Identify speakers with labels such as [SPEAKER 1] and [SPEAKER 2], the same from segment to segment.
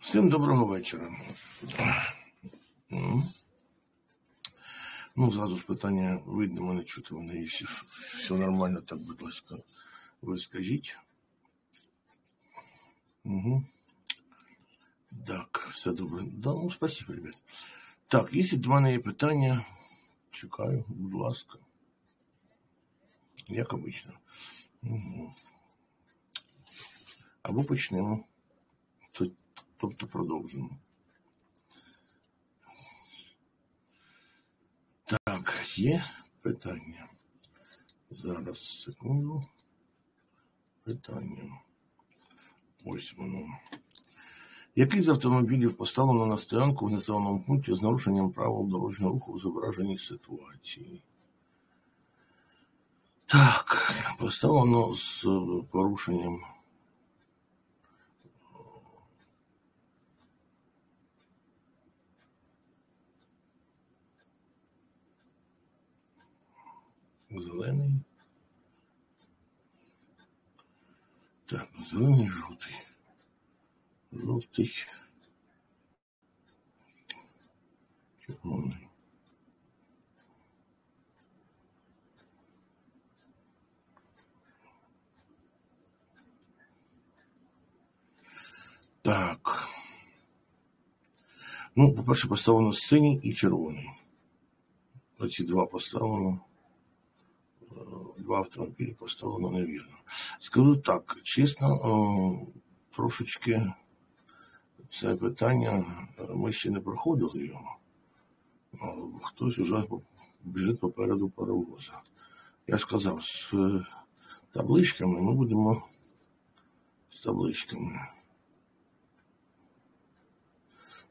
[SPEAKER 1] Всім доброго вечора. Ну, зразу ж питання видно, мене чути мене всі, все нормально, так, будь ласка, ви скажіть. Угу. Так, все добре. Да, ну, спасибо, ребят. Так, якщо до мене є питання, чекаю, будь ласка. Як обично. Угу. Або почнемо. Тобто продовжимо. Так, є питання. Зараз секунду. Питання. Ось воно. Який з автомобілів поставлено на стоянку в населеному пункті з нарушенням правил дорожнього руху в зображеній ситуації? Так, поставлено з е, порушенням. Зелений. Так, зелений, жовтий. Жовтий. Червоний. Так. Ну, по-перше, поставлено синій і червоний. Оці два поставлено. Е, Два автомобілі поставлено невірно. Скажу так, чесно, трошечки це питання, е, ми ще не проходили його. О, Хтось уже біжить попереду паровоза. Я ж казав, з е, табличками ми будемо з табличками.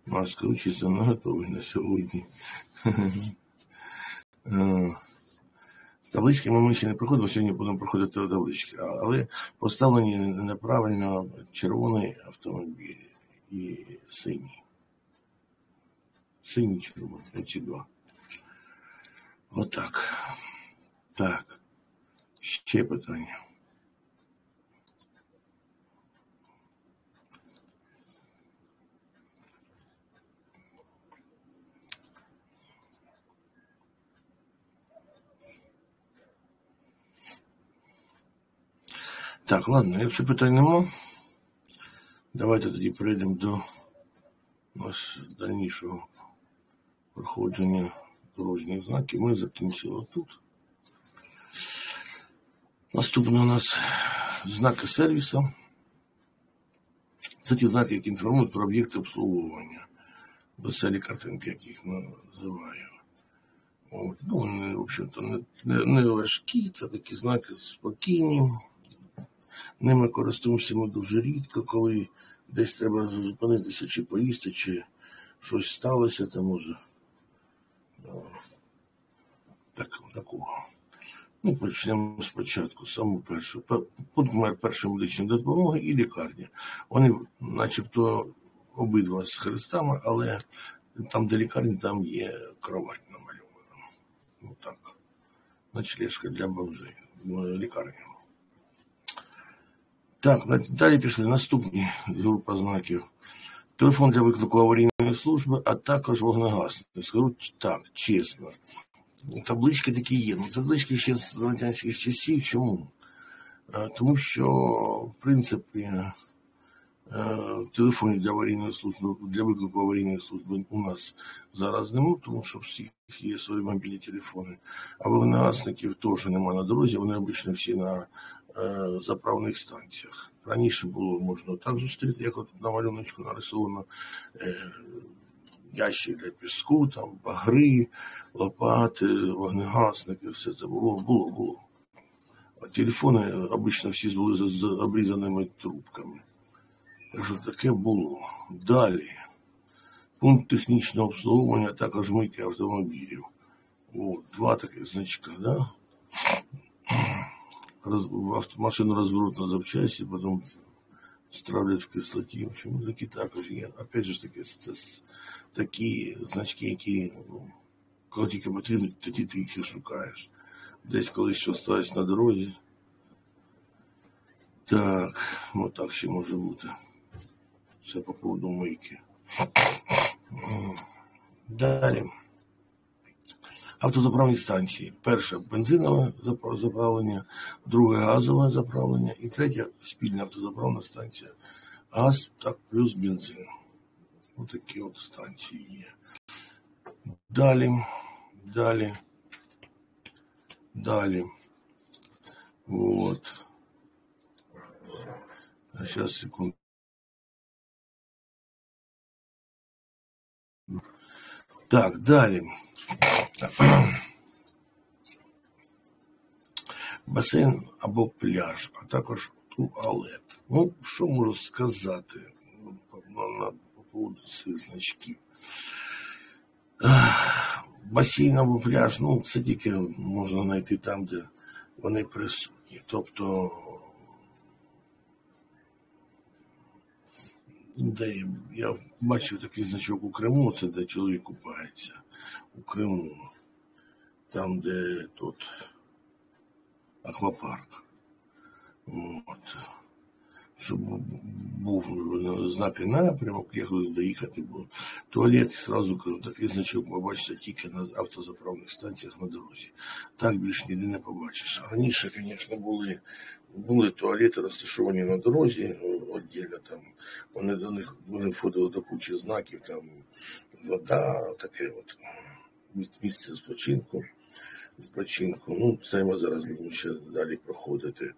[SPEAKER 1] Маска учиться не готовий на сьогодні. З ми ще не проходимо, сьогодні будемо проходити таблички. Але поставлені неправильно червоний автомобіль і синій. Синій червоний, ці два. Отак. Так. Ще питання. Так, ладно, якщо питань нема, давайте тоді перейдемо до ось дальнішого проходження дорожніх знаків. Ми закінчили тут. Наступне у нас знаки сервісу. Це ті знаки, які інформують про об'єкти обслуговування. Веселі картинки, як їх називаю. От. Ну, вони, в общем-то, не, не важкі, це такі знаки спокійні. Ними користуємося ми дуже рідко, коли десь треба зупинитися чи поїсти, чи щось сталося, то може. Так, такого. Ну, почнемо спочатку, саму першу. Пункт першої медичної допомоги і лікарня. Вони начебто обидва з хрестами, але там, де лікарня, там є кровать намальована. Ну так. Ночлежка для бомжей. Лікарня. Так, далі пішли наступні група знаків. Телефон для виклику аварійної служби, а також вогнегасник. Скажу так, чесно. Таблички такі є. Ну, таблички ще з радянських часів. Чому? Е, Тому що, в принципі, е, телефонів для аварійної служби, для виклику аварійної служби у нас зараз немає, тому що всіх є свої мобільні телефони. А вогнегасників теж немає на дорозі, вони обично всі на заправних станціях. Раніше було можна так зустріти, як от на малюночку нарисовано е, ящик для піску, там багри, лопати, вогнегасники, все це було, було, було. А телефони обично всі були з обрізаними трубками. Так що таке було. Далі. Пункт технічного обслуговування, також мийки автомобілів. О, два таких значка, да? Авто- машину розберуть на запчасті, потім стравлять в кислоті. В общем, такі також є. Опять же таки, це такі значки, які ну, коли тільки потрібно, тоді ти їх і шукаєш. Десь колись що сталося на дорозі. Так, ну так ще може бути. Це по поводу мийки. Далі. Автозаправні станції. Перше бензинове заправлення, друге газове заправлення і третє спільна автозаправна станція. Газ так плюс бензин. Ось такі от станції є. Далі, далі, далі. А сейчас, секунду. Так, далі. Басейн або пляж, а також туалет. Ну, що можу сказати по поводу цих значків? Басейн або пляж, ну, це тільки можна знайти там, де вони присутні. Тобто, де я бачив такий значок у Криму, це де чоловік купається у Криму, там, де тут аквапарк. От. Щоб був знаки напрямок, як доїхати було. Туалет, сразу кажу, такий значок побачиться тільки на автозаправних станціях на дорозі. Так більше ніде не побачиш. Раніше, звісно, були були туалети розташовані на дорозі, віддільно там. Вони до них вони входили до кучі знаків, там вода, таке от місце спочинку відпочинку. Ну, це ми зараз будемо ще далі проходити.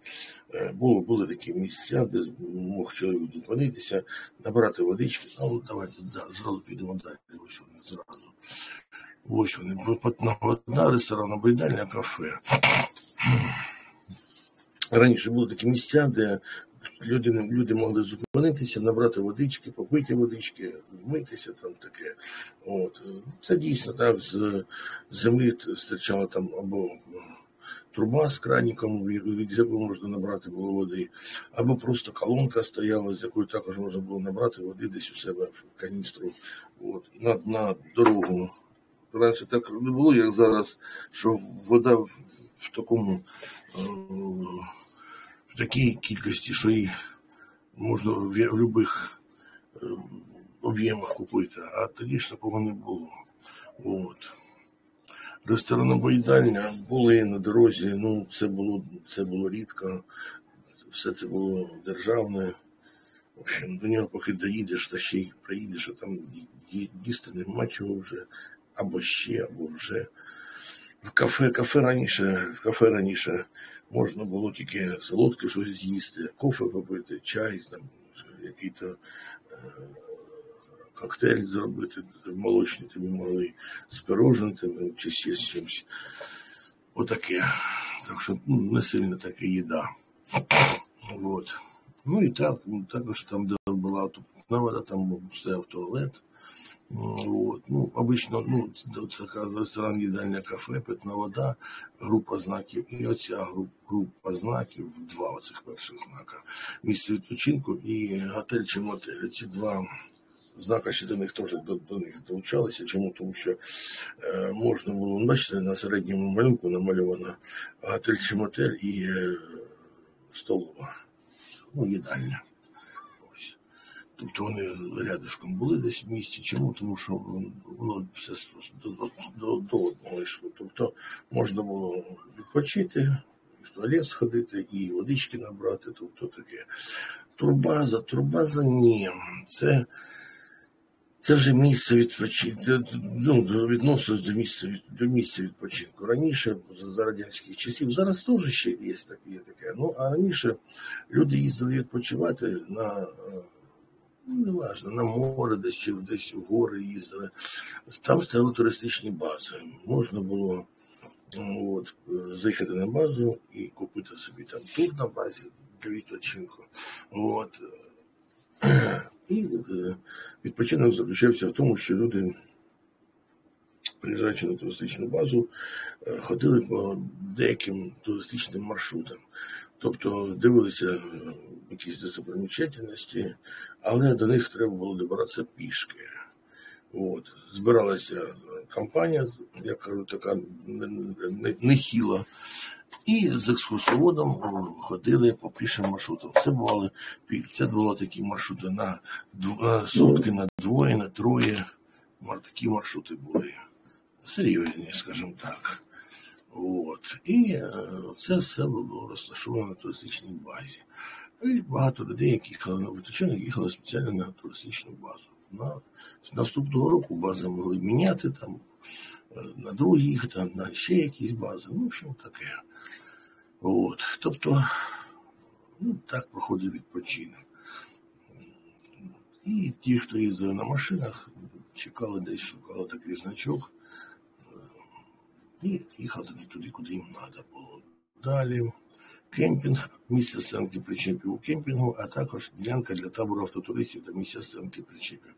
[SPEAKER 1] Е, були, були такі місця, де мог чоловік зупинитися, набрати водички. Ну, давайте да, зразу підемо далі. Ось вони зразу. Ось вони. Питна вода, ресторан, обійдальня, кафе. Раніше були такі місця, де люди люди могли зупинитися, набрати водички, попити водички, вмитися там таке. От. Це дійсно так, з землі стирчала там або труба з краніком, від якої можна набрати було води, або просто колонка стояла, з якої також можна було набрати води десь у себе в каністру от, на, на дорогу. Раніше так не було, як зараз, що вода в, в такому. Е такій кількості, що її можна в будь-яких е, об'ємах купити, а тоді ж такого не було. От. Ресторанобоїдальня були на дорозі, ну це було це було рідко, все це було державне. В общем, до нього поки доїдеш, та ще й приїдеш, а там їсти нема чого вже, або ще, або вже. В кафе, кафе раніше, в кафе раніше можна було тільки солодке щось з'їсти, кофе попити, чай, там, який-то е, коктейль зробити, молочний тобі могли з пирожним чи ще з чимось. Отаке. Так що ну, не сильно така їда. Вот. Ну і так, також там, де була вода, там стояв туалет. Вот. Ну, обично, ну, ресторан, їдальня кафе, питна вода, група знаків. І оця група знаків, два оцих перших знака. Місце відпочинку і готель чи мотель. Ці два знака ще до них теж до, до них долучалися. Чому? Тому що е, можна було, бачите, на середньому малюнку намальовано готель чи мотель і е, столова, ну, їдальня. Тобто вони рядишком були десь в місті. Чому? Тому що воно все до, до, до, одного йшло. Тобто можна було відпочити, в туалет сходити і водички набрати. Тобто таке. Турбаза, турбаза ні. Це це вже місце відпочинку. Ну, відносилось до місця до місця відпочинку. Раніше, за радянських часів, зараз теж ще є таке. таке. Ну, а раніше люди їздили відпочивати на ну, не важно, на море десь чи десь в гори їздили. Там стояли туристичні бази. Можна було от, заїхати на базу і купити собі там тур на базі відпочинку. От. І е, відпочинок заключався в тому, що люди, приїжджаючи на туристичну базу, е, ходили по деяким туристичним маршрутам. Тобто дивилися якісь достопримічательності, але до них треба було добиратися пішки. От. Збиралася компанія, я кажу, така нехіла. І з екскурсоводом ходили по пішим маршрутам. Це бували це були такі маршрути на сутки, на двоє, на троє. Такі маршрути були серйозні, скажімо так. От. І е, це все було розташовано на туристичній базі. І багато людей, які їхали на відпочинок, їхали спеціально на туристичну базу. На, Наступного року бази могли міняти там е, на другі їхати, на ще якісь бази. Ну, в общем, таке. От. Тобто, ну, так проходить відпочинок. І ті, хто їздив на машинах, чекали десь, шукали такий значок. І їхали туди, куди їм треба було. Далі кемпінг, місце стоянки причепів у кемпінгу, а також ділянка для табору автотуристів та місця стоянки причепів.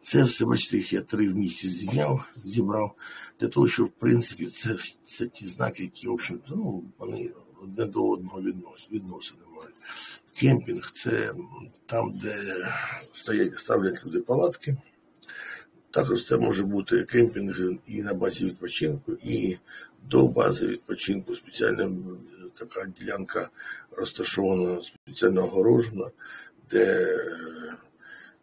[SPEAKER 1] Це все, бачите, їх я три в місяць зняв, зібрав, для того, щоб, в принципі, це це ті знаки, які, в общем, ну, вони одне до одного віднос, відносини мають. Кемпінг це там, де стоять, ставлять люди палатки. Також це може бути кемпінг і на базі відпочинку, і до бази відпочинку. Спеціальна така ділянка розташована, спеціально огорожена, де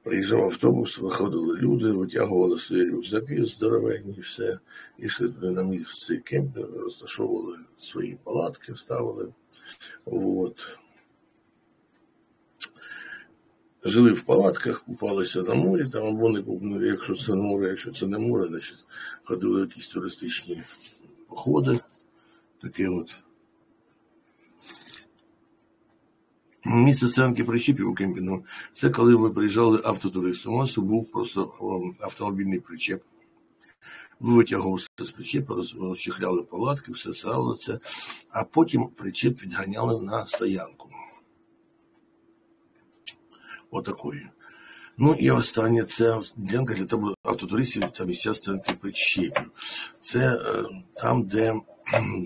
[SPEAKER 1] приїжджав автобус, виходили люди, витягували свої рюкзаки здоровенні, все, йшли туди на місце кемпінг, розташовували свої палатки, ставили. От. Жили в палатках, купалися на морі, там або не купнули, якщо це море, якщо це не море, значить ходили в якісь туристичні походи. Таке от. Місце стоянки причіпів у кемпінгу. Це коли ми приїжджали автотуристом. У нас був просто автомобільний причеп. Ви витягували з причепа, розчехляли палатки, все це, а потім причеп відганяли на стоянку отакої. Ну і останнє це ділянка для тебе автотуристів та місця стоянки причепів. Це е, там, де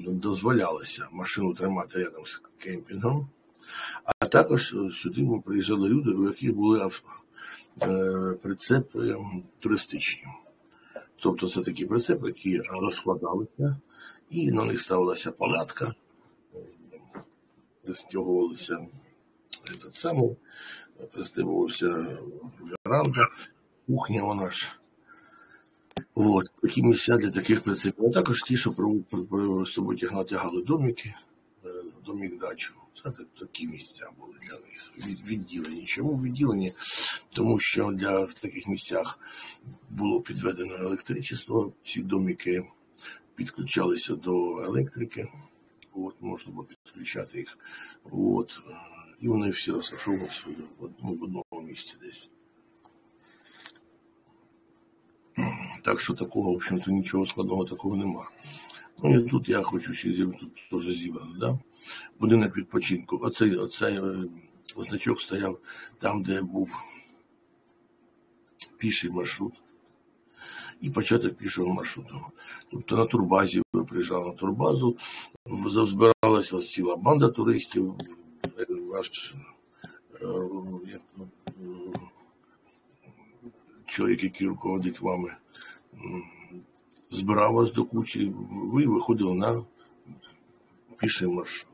[SPEAKER 1] дозволялося машину тримати рядом з кемпінгом, а також сюди ми приїжджали люди, у яких були е, прицепи туристичні. Тобто це такі прицепи, які розкладалися, і на них ставилася палатка, розтягувалися самий пристибувався веранда, кухня вона ж. От, такі місця для таких прицепів. А також ті, що з собою тягали домики, е, домік дачу. Це такі місця були для них відділені. Чому відділені? Тому що для в таких місцях було підведено електричество, ці домики підключалися до електрики, от, можна було підключати їх. От, і вони всі розташовувалися в одному місці десь. Так що такого, в общем-то, нічого складного такого нема. Ну і тут я хочу ще тут теж зібрано, да? Будинок відпочинку. Оцей, оцей е, значок стояв там, де був піший маршрут. І початок пішого маршруту. Тобто на турбазі приїжджали на турбазу, збиралась у ціла банда туристів, ваш е, чоловік, який руководить вами, збирав вас до кучі, ви виходили на піший маршрут.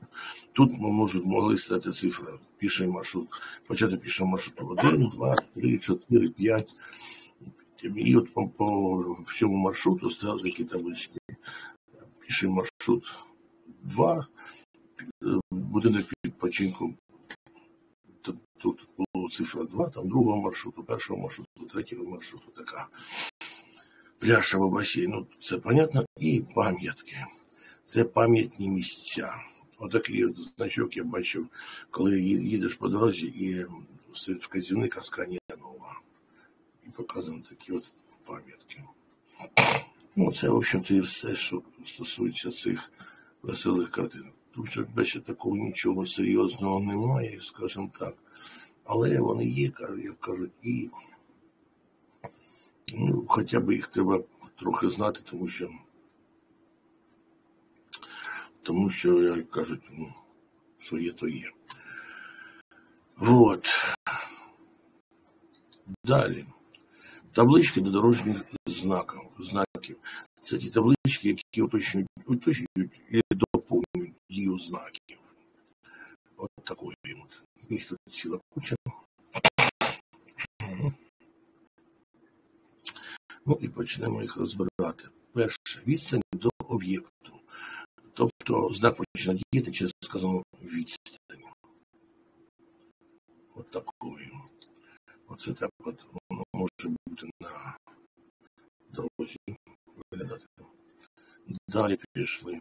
[SPEAKER 1] Тут можуть могли стати цифри піший маршрут, почати піший маршрут 1, 2, 3, 4, 5. І от по, по всьому маршруту стояли такі таблички. Піший маршрут 2, будинок відпочинку. Тут було цифра 2, там другого маршруту, першого маршруту, третього маршруту така. Пляж або басейн, ну це понятно, і пам'ятки. Це пам'ятні місця. Отакий от значок я бачив, коли їдеш по дорозі і стоїть вказівник Асканія нова. І показані такі от пам'ятки. Ну, це, в общем-то, і все, що стосується цих веселих картинок. Тут, бачите, такого нічого серйозного немає, скажімо так. Але вони є, як кажуть, і ну, хоча б їх треба трохи знати, тому що, тому що, як кажуть, ну, що є, то є. Вот. Далі. Таблички до дорожніх знаків. Це ті таблички, які уточнюють, уточнюють і доповнюють дію знаків. От такої. От. Їх тут ціла куча. Ну і почнемо їх розбирати. Перше, відстань до об'єкту. Тобто знак починає діяти через сказану відстань. От такою. Оце так от воно може бути на дорозі виглядати. Далі пішли.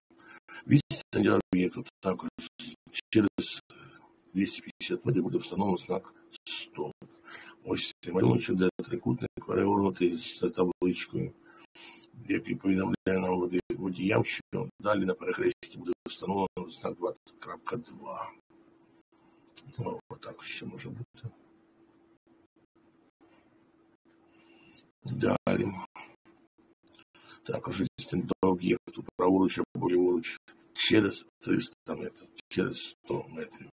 [SPEAKER 1] Відстань до об'єкту також через 250 метрів буде встановлено знак 100. Ось цей малюночок, де трикутник перегорнутий з табличкою, який повідомляє нам водіям, що далі на перехресті буде встановлено знак 2.2. Ну, отак ще може бути. Далі. Також відстань до об'єкту праворуч або ліворуч через 300 метрів, через 100 метрів.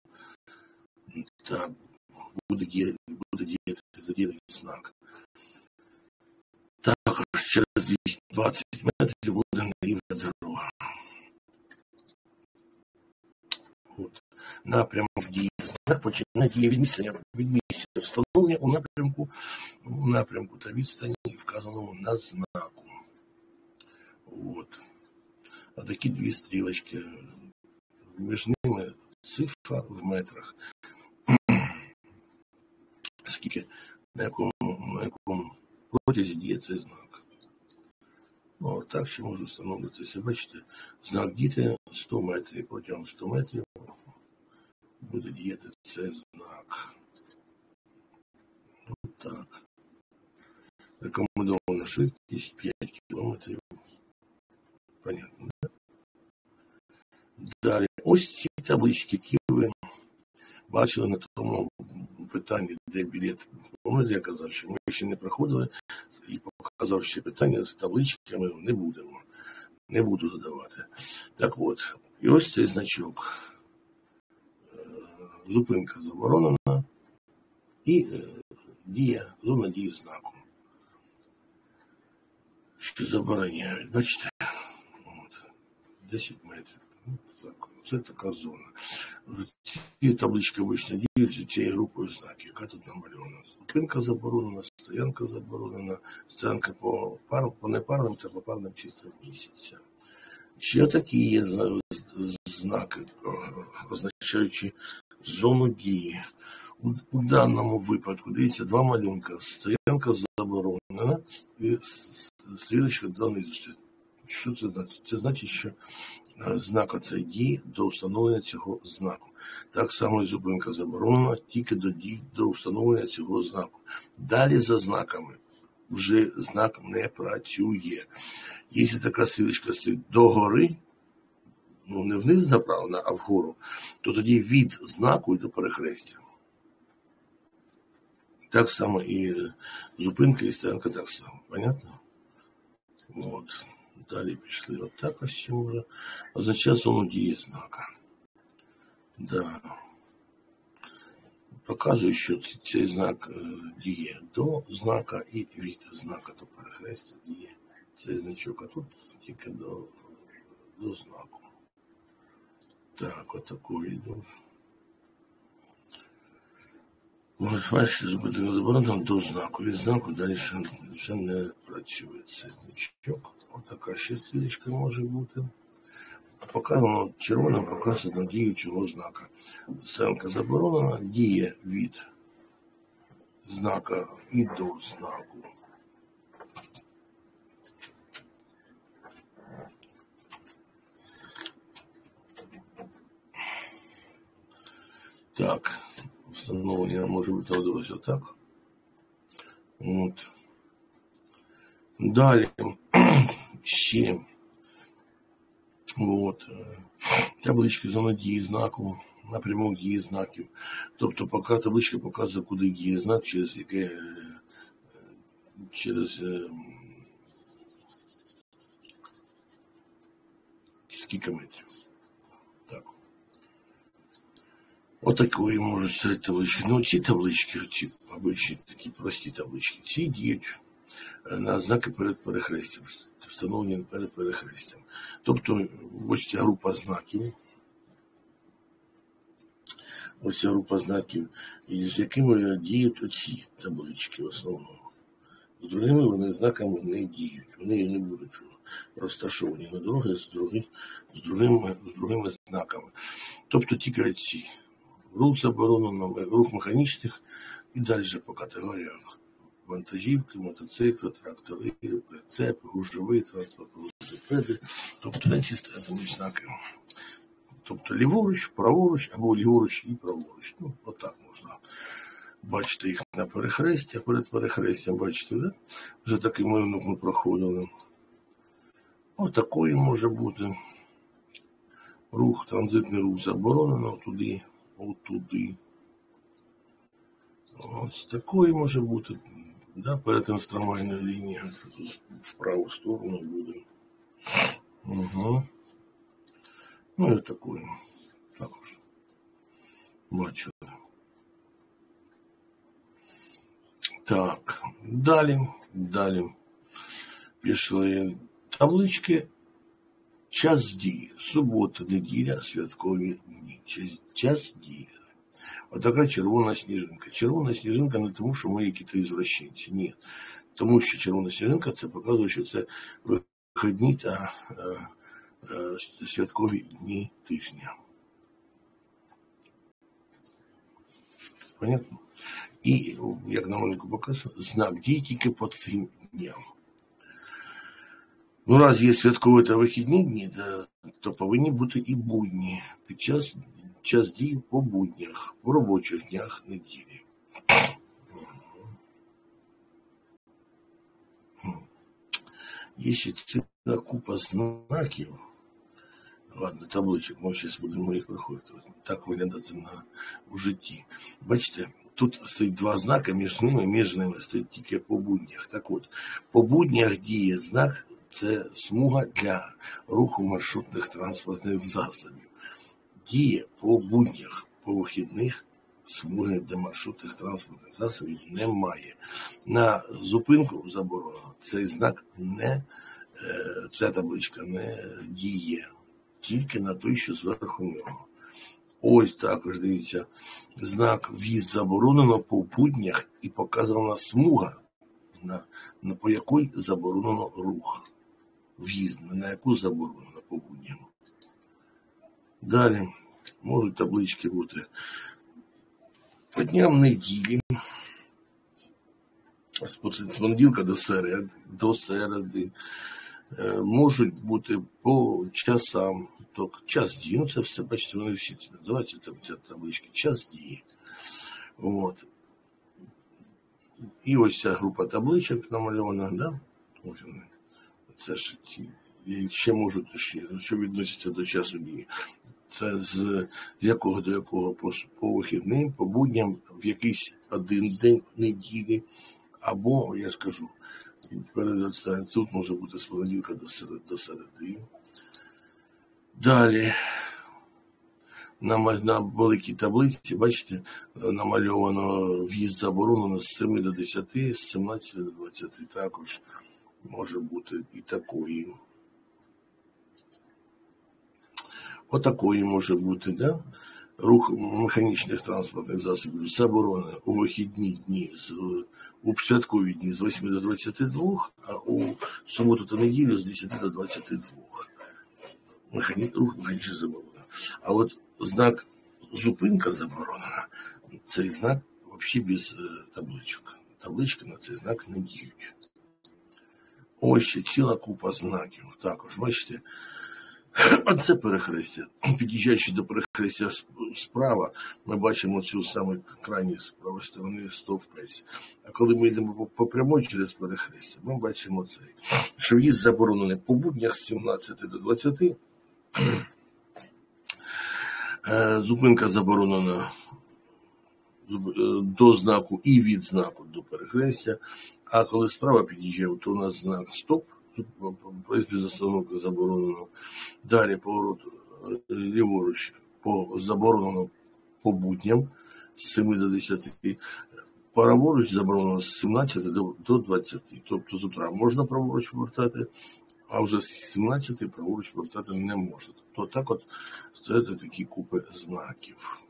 [SPEAKER 1] Так, буде діяти, буде діяти задіяний знак. Також через 220 метрів буде нерівна дорога. От. Напрямок дії знак починає діє від місця, від місця встановлення у напрямку, у напрямку та відстані, вказаному на знаку. От. А такі дві стрілочки. Між ними цифра в метрах. Скільки, на якому, на якому протязі діє цей знак. Ну, так ще можу встановлюватися. Бачите, знак діти 100 метрів, протягом 100 метрів буде діяти цей знак. От так. Рекомендована швидкість 5 км. Понятно, да? Далі, ось ці таблички, які ви бачили на тому питанні, де білет. Пам'ятаєте, я казав, що ми ще не проходили і показав ще питання з табличками не будемо. Не буду задавати. Так от, і ось цей значок. Зупинка заборонена і дія, зона дії знаку. Що забороняють, бачите? От, 10 метрів. Так, це така зона. Ці таблички обично діють цією групою знаків, яка тут намальована. Зупинка заборонена, стоянка заборонена, стоянка по парам, по непарним та по парним чистим місяця. Ще такі є знаки, означаючи зону дії. У, даному випадку, дивіться, два малюнка. Стоянка заборонена і стрілочка донизу. Що це значить? Це значить, що знак оцей дії до встановлення цього знаку. Так само і зупинка заборонена тільки до дій до встановлення цього знаку. Далі за знаками вже знак не працює. Якщо така стрілочка стоїть догори, ну не вниз направлена, а вгору, то тоді від знаку і до перехрестя. Так само і зупинка і стоянка так само. Понятно? От. Далі пішли. От так ось ще може. Означає зону дії знака. Да. Показує, що цей знак діє до знака і від знака до перехрестя діє цей значок, а тут тільки до, до знаку. Так, отакої йду. Бачите, зупинити заборонено до знаку. Від знаку далі ще, ще не працює цей значок. Отака ще стрілочка може бути. Показано червоним показано дію цього знака. Стоянка заборонена, діє від знака і до знаку. Так, встановлення може бути ось отак. От. Далі ще от, таблички зони дії знаку, напрямок дії знаків. Тобто, поки табличка показує, куди діє знак, через яке через скільки метрів. Так. Отакої можуть стати таблички. Ну, ці таблички, ці обичні такі прості таблички, ці діють на знаки перед перехрестям, встановлені перед перехрестям. Тобто, ось ця група знаків, ось ця група знаків, з якими діють оці таблички в основному. З другими вони знаками не діють. Вони не будуть розташовані на дороги з, другими, з другими знаками. Тобто тільки оці. Рух заборонено, рух механічних і далі по категоріях. Вантажівки, мотоцикли, трактори, прицепи, гужовий транспорт, велосипеди. Тобто ці знаки. Тобто ліворуч, праворуч або ліворуч і праворуч. Ну, отак можна бачити їх на перехресті, перед перехрестям, бачите, да? вже такий малюнок ми проходили. Отакої може бути. Рух, транзитний рух заборонено туди, отуди. Ось такої може бути. Да, перетин з трамвайною лінією. В праву сторону буде. Угу. Ну і такої. Також. Бачили. Так, далі, далі. Пішли таблички. Час дії. Субота, неділя, святкові дні. Час, час дії. Отака червона сніжинка. Червона сніжинка не тому, що ми якісь ізвращенці. Ні. Тому що червона сніжинка це показує, що це вихідні та е, е, святкові дні тижня. Понятно? І, як на малюнку показано, знак дій тільки по цим дням. Ну, раз є святкові та вихідні дні, то, то повинні бути і будні під час час дій по буднях, по робочих днях неділі. Є ще ціла купа знаків. Ладно, табличок, ми зараз будемо їх приходити. Так виглядати на у житті. Бачите, тут стоїть два знаки, між ними, між ними стоїть тільки по буднях. Так от, по буднях діє знак це смуга для руху маршрутних транспортних засобів. Діє по буднях, по вихідних смуги для маршрутних транспортних засобів немає. На зупинку заборонено цей знак не, е, ця табличка не діє, тільки на той, що зверху нього. Ось також дивіться, знак в'їзд заборонено по буднях і показана смуга, на, на по якій заборонено рух. В'їзд, на яку заборонено по будням. Далі можуть таблички бути по дням неділі. З понеділка до середи, до середи. Можуть бути по часам, тобто час дії. Ну, це все, бачите, вони всі це називаються там ця таблички, час дії. От. І ось ця група табличок намальована, да? Ось вони. Це ж ті, ще можуть ще, що відноситься до часу дії. Це з, з якого до якого по, по вихідним, по будням, в якийсь один день неділі, або, я скажу, перед це тут може бути з понеділка до середи, до середи. Далі на, на великій таблиці, бачите, намальовано в'їзд заборонено з 7 до 10, з 17 до 20 також може бути і такої. Отакої може бути, да? рух механічних транспортних засобів заборонено у вихідні дні, у святкові дні з 8 до 22, а у суботу та неділю з 10 до 22. Механі... Рух механічний заборонено. А от знак зупинка заборонена, цей знак взагалі без табличок. Таблички на цей знак не діють. Ось ціла купа знаків. Також, бачите, оце перехрестя. Під'їжджаючи до перехрестя справа, ми бачимо цю саме крайній з правої сторони стовпець. А коли ми йдемо по прямой через перехрестя, ми бачимо цей, що в'їзд заборонений по буднях з 17 до 20. Зупинка заборонена до знаку і від знаку до перехрестя. А коли справа під'їжджає, то у нас знак стоп, проїзд застановки заборонено. Далі поворот ліворуч по заборонено по будням з 7 до 10. Праворуч заборонено з 17 до 20. Тобто з утра можна праворуч повертати, а вже з 17 праворуч повертати не можна. Тобто так от стоять такі купи знаків.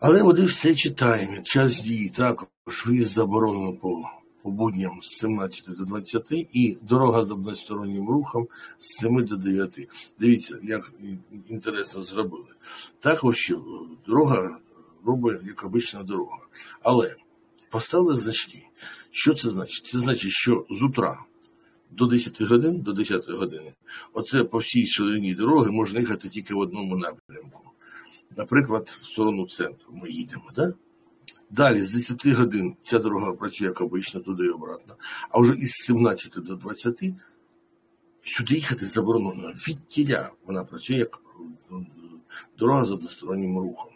[SPEAKER 1] Але вони все читаємо. Час дії також виїзд заборонено по, по будням з 17 до 20 і дорога з одностороннім рухом з 7 до 9. Дивіться, як інтересно зробили. Також дорога робить як обична дорога. Але поставили значки. Що це значить? Це значить, що з утра до 10 годин, до 10 години, оце по всій ширині дороги можна їхати тільки в одному напрямку. Наприклад, в сторону центру ми їдемо. Да? Далі з 10 годин ця дорога працює як обично, туди і обратно. А вже із 17 до 20 сюди їхати заборонено. Від тіля вона працює як дорога з одностороннім рухом.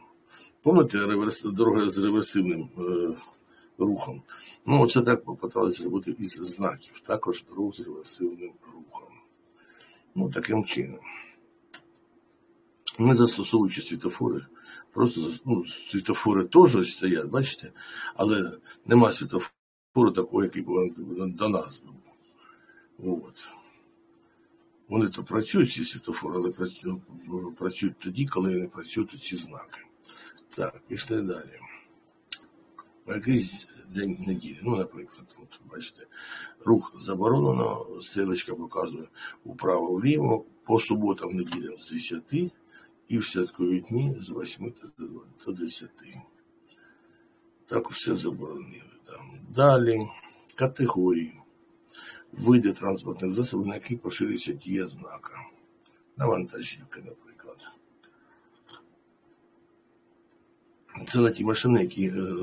[SPEAKER 1] Пам'ятаєте, дорога з реверсивним е, рухом. Ну, це так попиталися зробити із знаків, також рух з реверсивним рухом. Ну, таким чином. Не застосовуючи світофори, просто ну, світофори теж стоять, бачите, але нема світофору такого, який до нас був. От. Вони то працюють, ці світофори, але працюють, працюють тоді, коли не працюють ці знаки. Так, пішли далі. Якийсь день неділі. Ну, наприклад, от, бачите, рух заборонено, стрілочка показує вправо-вліво, по суботам, неділям з 10 і в святкові дні з 8 до 10. Так все заборонили. Там. Далі категорії. Види транспортних засобів, на які поширюється дія знака. Навантажівка, наприклад. Це на ті машини, які е,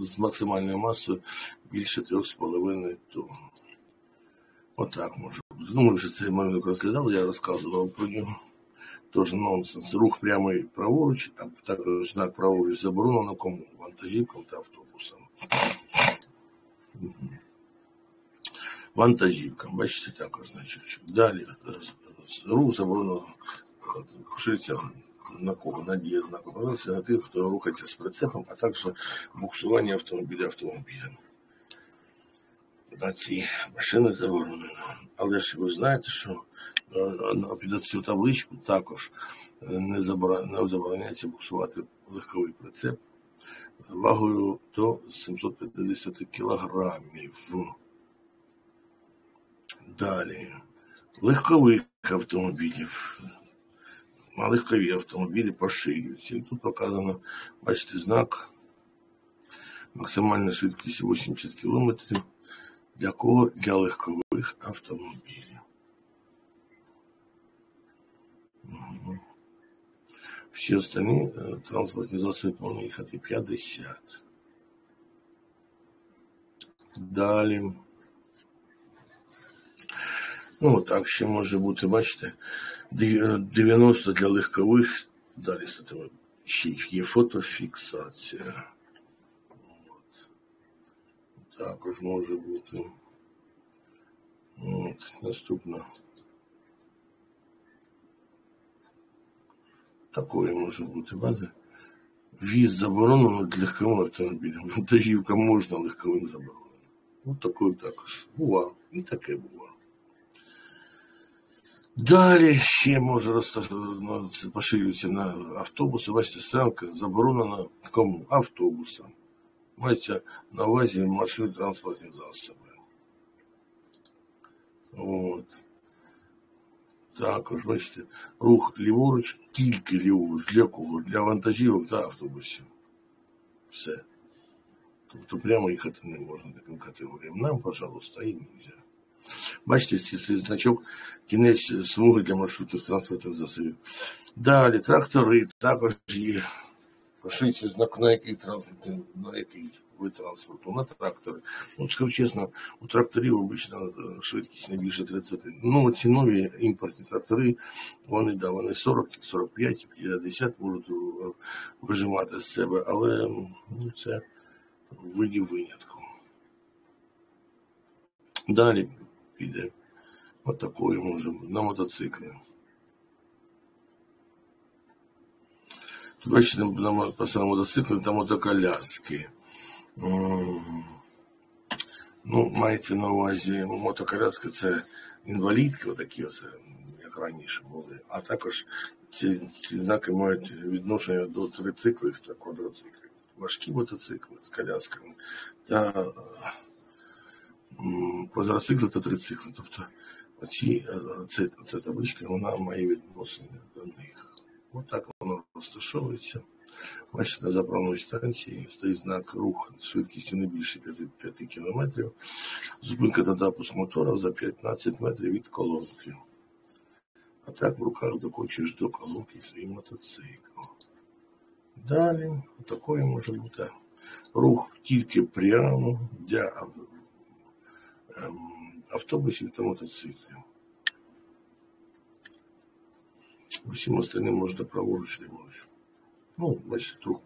[SPEAKER 1] з максимальною масою більше 3,5 тонн. Отак може бути. Ну, ми вже цей малюнок розглядали, я розказував про нього. Тож нонсенс. Рух прямий праворуч, а також знак праворуч заборонено кому? Вантажівкам та автобусам. Вантажівкам, бачите, також значок. Далі рух заборонено шириться на кого надія знаку проводиться на тих, хто рухається з прицепом, а також буксування автомобіля автомобілем. На ці машини заборонено. Але ж ви знаєте, що е, під цю табличку також е, не забороняється буксувати легковий прицеп вагою до 750 кілограмів. Далі легкових автомобілів на легкові автомобілі поширюються. І тут показано, бачите, знак. Максимальна швидкість 80 км. Для кого? Для легкових автомобілів. Всі останні е, транспортні засоби повинні їхати 50. Далі. Ну, так ще може бути, бачите, 90 для легкових, далі ще є фотофіксація. От. Також може бути. От, Наступна. Такої може бути, бачите? Віз заборонено легковим автомобілем. Вантажівка можна легковим заборонено. Ну, такою також. Бува. І таке бува. Далі ще може поширюватися на автобуси. Бачите, стрілка заборонена кому? Автобусам. Мається на увазі маршрут транспортні засоби. От. Також, бачите, рух ліворуч, тільки ліворуч. Для кого? Для вантажівок та автобусів. Все. Тобто прямо їхати не можна таким категоріям. Нам, пожалуйста, і нельзя. Бачите, цей значок кінець смуги для маршрутів транспортних засобів. Далі трактори також є. Пошиється знак на який на який транспорту, на трактори. Ну, скажу чесно, у тракторів обично швидкість не більше 30. Ну, ці нові імпортні трактори, вони да, вони 40, 45, 50 можуть вижимати з себе, але ну, це виді винятку. Далі піде. Отакої От може на мотоциклі. Тут бачите, на мотоциклі та мотоколяски. Ну, мається на увазі мотоколяска це інвалідки, отакі ось, як раніше були, а також ці, ці знаки мають відношення до трициклів та квадроциклів. Важкі мотоцикли з колясками та квадроцикли та трицикли. Тобто оці, це, ця табличка вона має відношення до них. Отак воно розташовується. Бачите, на заправній станції стоїть знак рух швидкістю не більше 5, 5 км. Зупинка та запуск мотора за 15 метрів від колонки. А так в руках докочуєш до колонки свій мотоцикл. Далі, такою може бути рух тільки прямо для ем, автобусів та мотоциклів. Усім остальним можна праворуч ліворуч. Ну, бачите, рух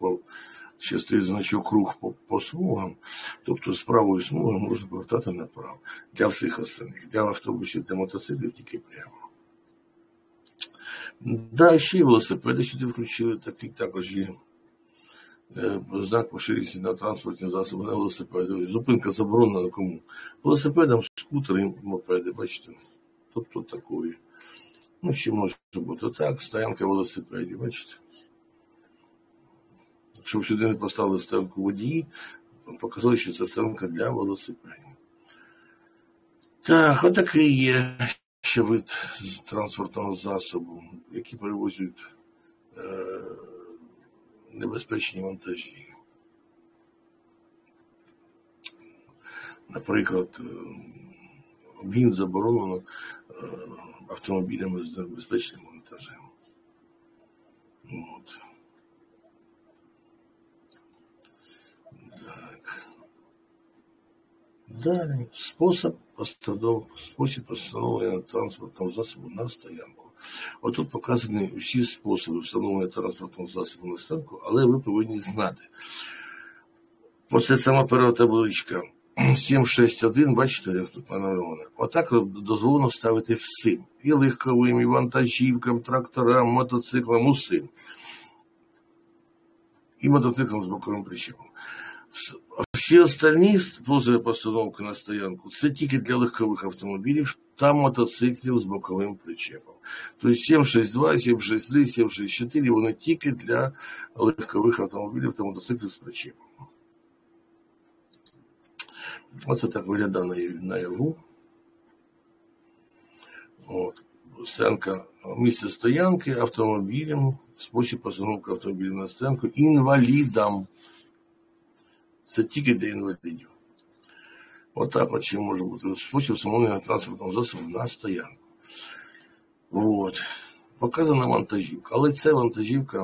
[SPEAKER 1] ще стоїть значок рух по, по смугам, тобто з правої смуги можна повертати направо. Для всіх остальних. Для автобусів та мотоциклів тільки прямо. Да, ще й велосипеди сюди включили, такий також є. Е, знак поширюється на транспортні засоби на велосипеди. Зупинка заборонена кому? Велосипедам, скутери, мопеди, бачите. Тобто такої. Ну, ще може бути так, стоянка велосипедів, бачите. Якщо сюди не поставили стоянку водії, показали, що це стоянка для велосипедів. Так, отакий є ще вид транспортного засобу, які перевозять е, небезпечні вантажі. Наприклад, він заборонено е, автомобілями з небезпечним вантажем. От. Далі спосіб постанов, спосіб постановлення транспортного засобу на стоянку. Отут показані всі способи встановлення транспортного засобу на стоянку, але ви повинні знати. Оце сама перша табличка. 761, бачите, як тут намальовано. Отак дозволено ставити всім. І легковим, і вантажівкам, тракторам, мотоциклам, усім. І мотоциклам з боковим причепом. Всі остальні способи постановки на стоянку це тільки для легкових автомобілів та мотоциклів з боковим причепом. Тобто 762, 763, 764 вони тільки для легкових автомобілів та мотоциклів з причепом. Оце так виглядає наяву. От. Стоянка, місце стоянки автомобілем, спосіб постановки автомобіля на стоянку інвалідам. Це тільки для інвалідів. Отак от чим може бути спосіб встановлення транспортного засобу на стоянку. От. Показана вантажівка. Але ця вантажівка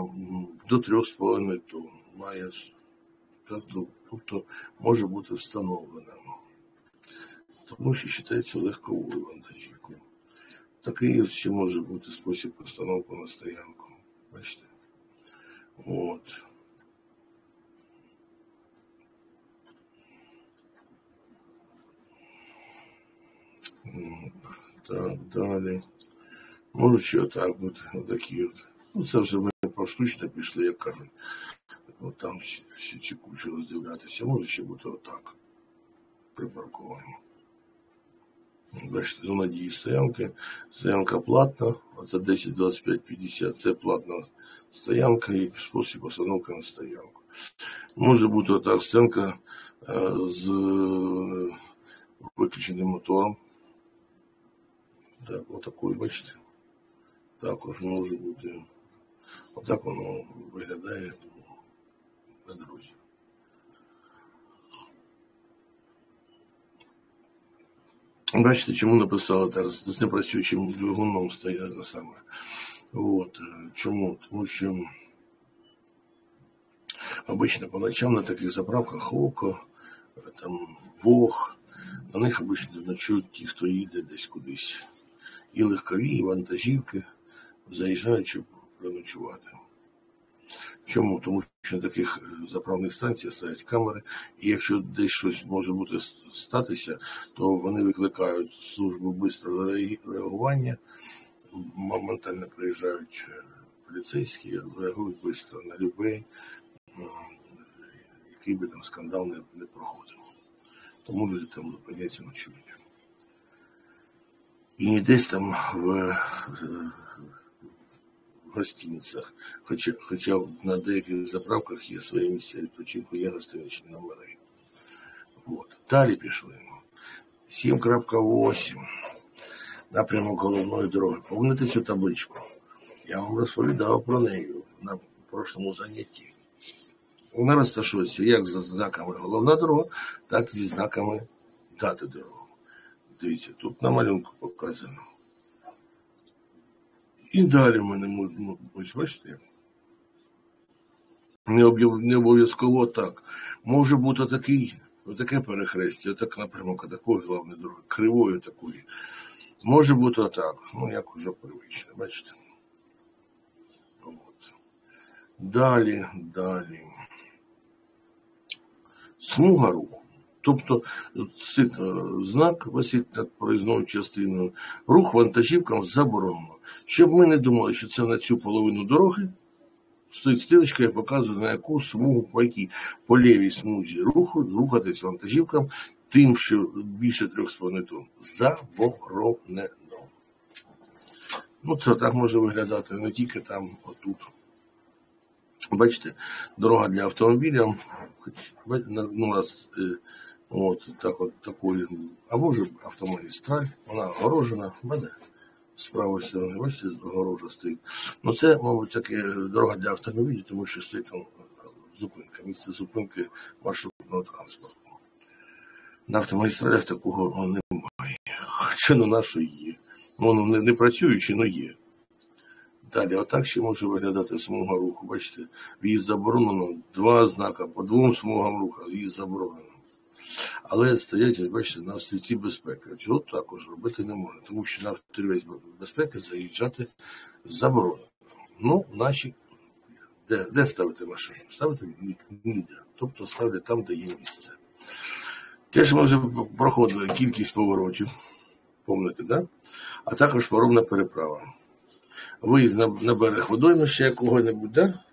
[SPEAKER 1] до 3,5 тонн має тобто може бути встановлена. Тому що вважається легковою вантажівкою. Такий ще може бути спосіб постановки на стоянку. Бачите? От. Так, далі. Може ще отак бути, отакі от. Ну, це вже ми поштучно пішли, як кажуть. От там ці кучі роздивлятися. Може ще бути отак. Припарковані. Бачите, зона дії стоянки. Стоянка платна, оце 10, 25, 50. Це платна стоянка і спосіб постановки на стоянку. Може бути отак стоянка е, з е, виключеним мотором. Так, отакою, бачите. Також може бути. Отак воно виглядає на дорозі. Бачите, чому написали зараз з непрацюючим двигуном стоять саме. От. Чому? Тому що обично по ночам на таких заправках око, там вог, на них обично ночують ті, хто їде десь кудись і легкові, і вантажівки заїжджають, щоб переночувати. Чому? Тому що на таких е, заправних станціях стоять камери, і якщо десь щось може бути статися, то вони викликають службу бистрого реагування, моментально приїжджають е, поліцейські, реагують швидко на будь-який, який би там скандал не, не проходив. Тому люди там зупиняться ночують. І не десь там в гостиницях, хоча хоча на деяких заправках є своє місця відпочинку, є гостиничні номери. От. Далі пішли. 7.8. Напрямок головної дороги. Пам'ятаєте цю табличку? Я вам розповідав про неї на прошлому занятті. Вона розташується як за знаками головна дорога, так і зі знаками дати дороги. Дивіться, тут на малюнку показано. І далі в мене ось бачите. Не обов'язково так. Може бути такий, отаке перехрестя, отак напрямок такої головної дороги, кривою такої. Може бути отак, ну як уже привично, бачите. От. Далі, далі. Смуга руху. Тобто знак висить над проїзною частиною. Рух вантажівкам заборонено. Щоб ми не думали, що це на цю половину дороги, стоїть стрілочка, я показую, на яку смугу, по якій по лівій смузі руху рухатись вантажівкам, тим, що більше 3,5 тонн. Заборонено. Ну, це так може виглядати не тільки там, отут. Бачите, дорога для автомобіля, хоч ну, раз, е, от так от такої, або ж вона огорожена, мене з правої сторони, бачите, огорожа стоїть. Ну це, мабуть, таке дорога для автомобілів, тому що стоїть там зупинка, місце зупинки маршрутного транспорту. На автомагістралях такого немає. Хоча на нашої є. Воно не, не працюючи, але є. Далі, отак ще може виглядати смуга руху. Бачите, в'їзд заборонено, два знака, по двом смугам руху, в'їзд заборонено. Але стоять, бачите, на острівці безпеки. Цього також робити не можна, тому що на острівець безпеки заїжджати заборонено. Ну, наші, де де ставити машину? Ставити ніде. Тобто ставлять там, де є місце. Теж ми вже проходили кількість поворотів, помните, да? а також паромна переправа. Виїзд на, на берег водоймища якого-небудь, да?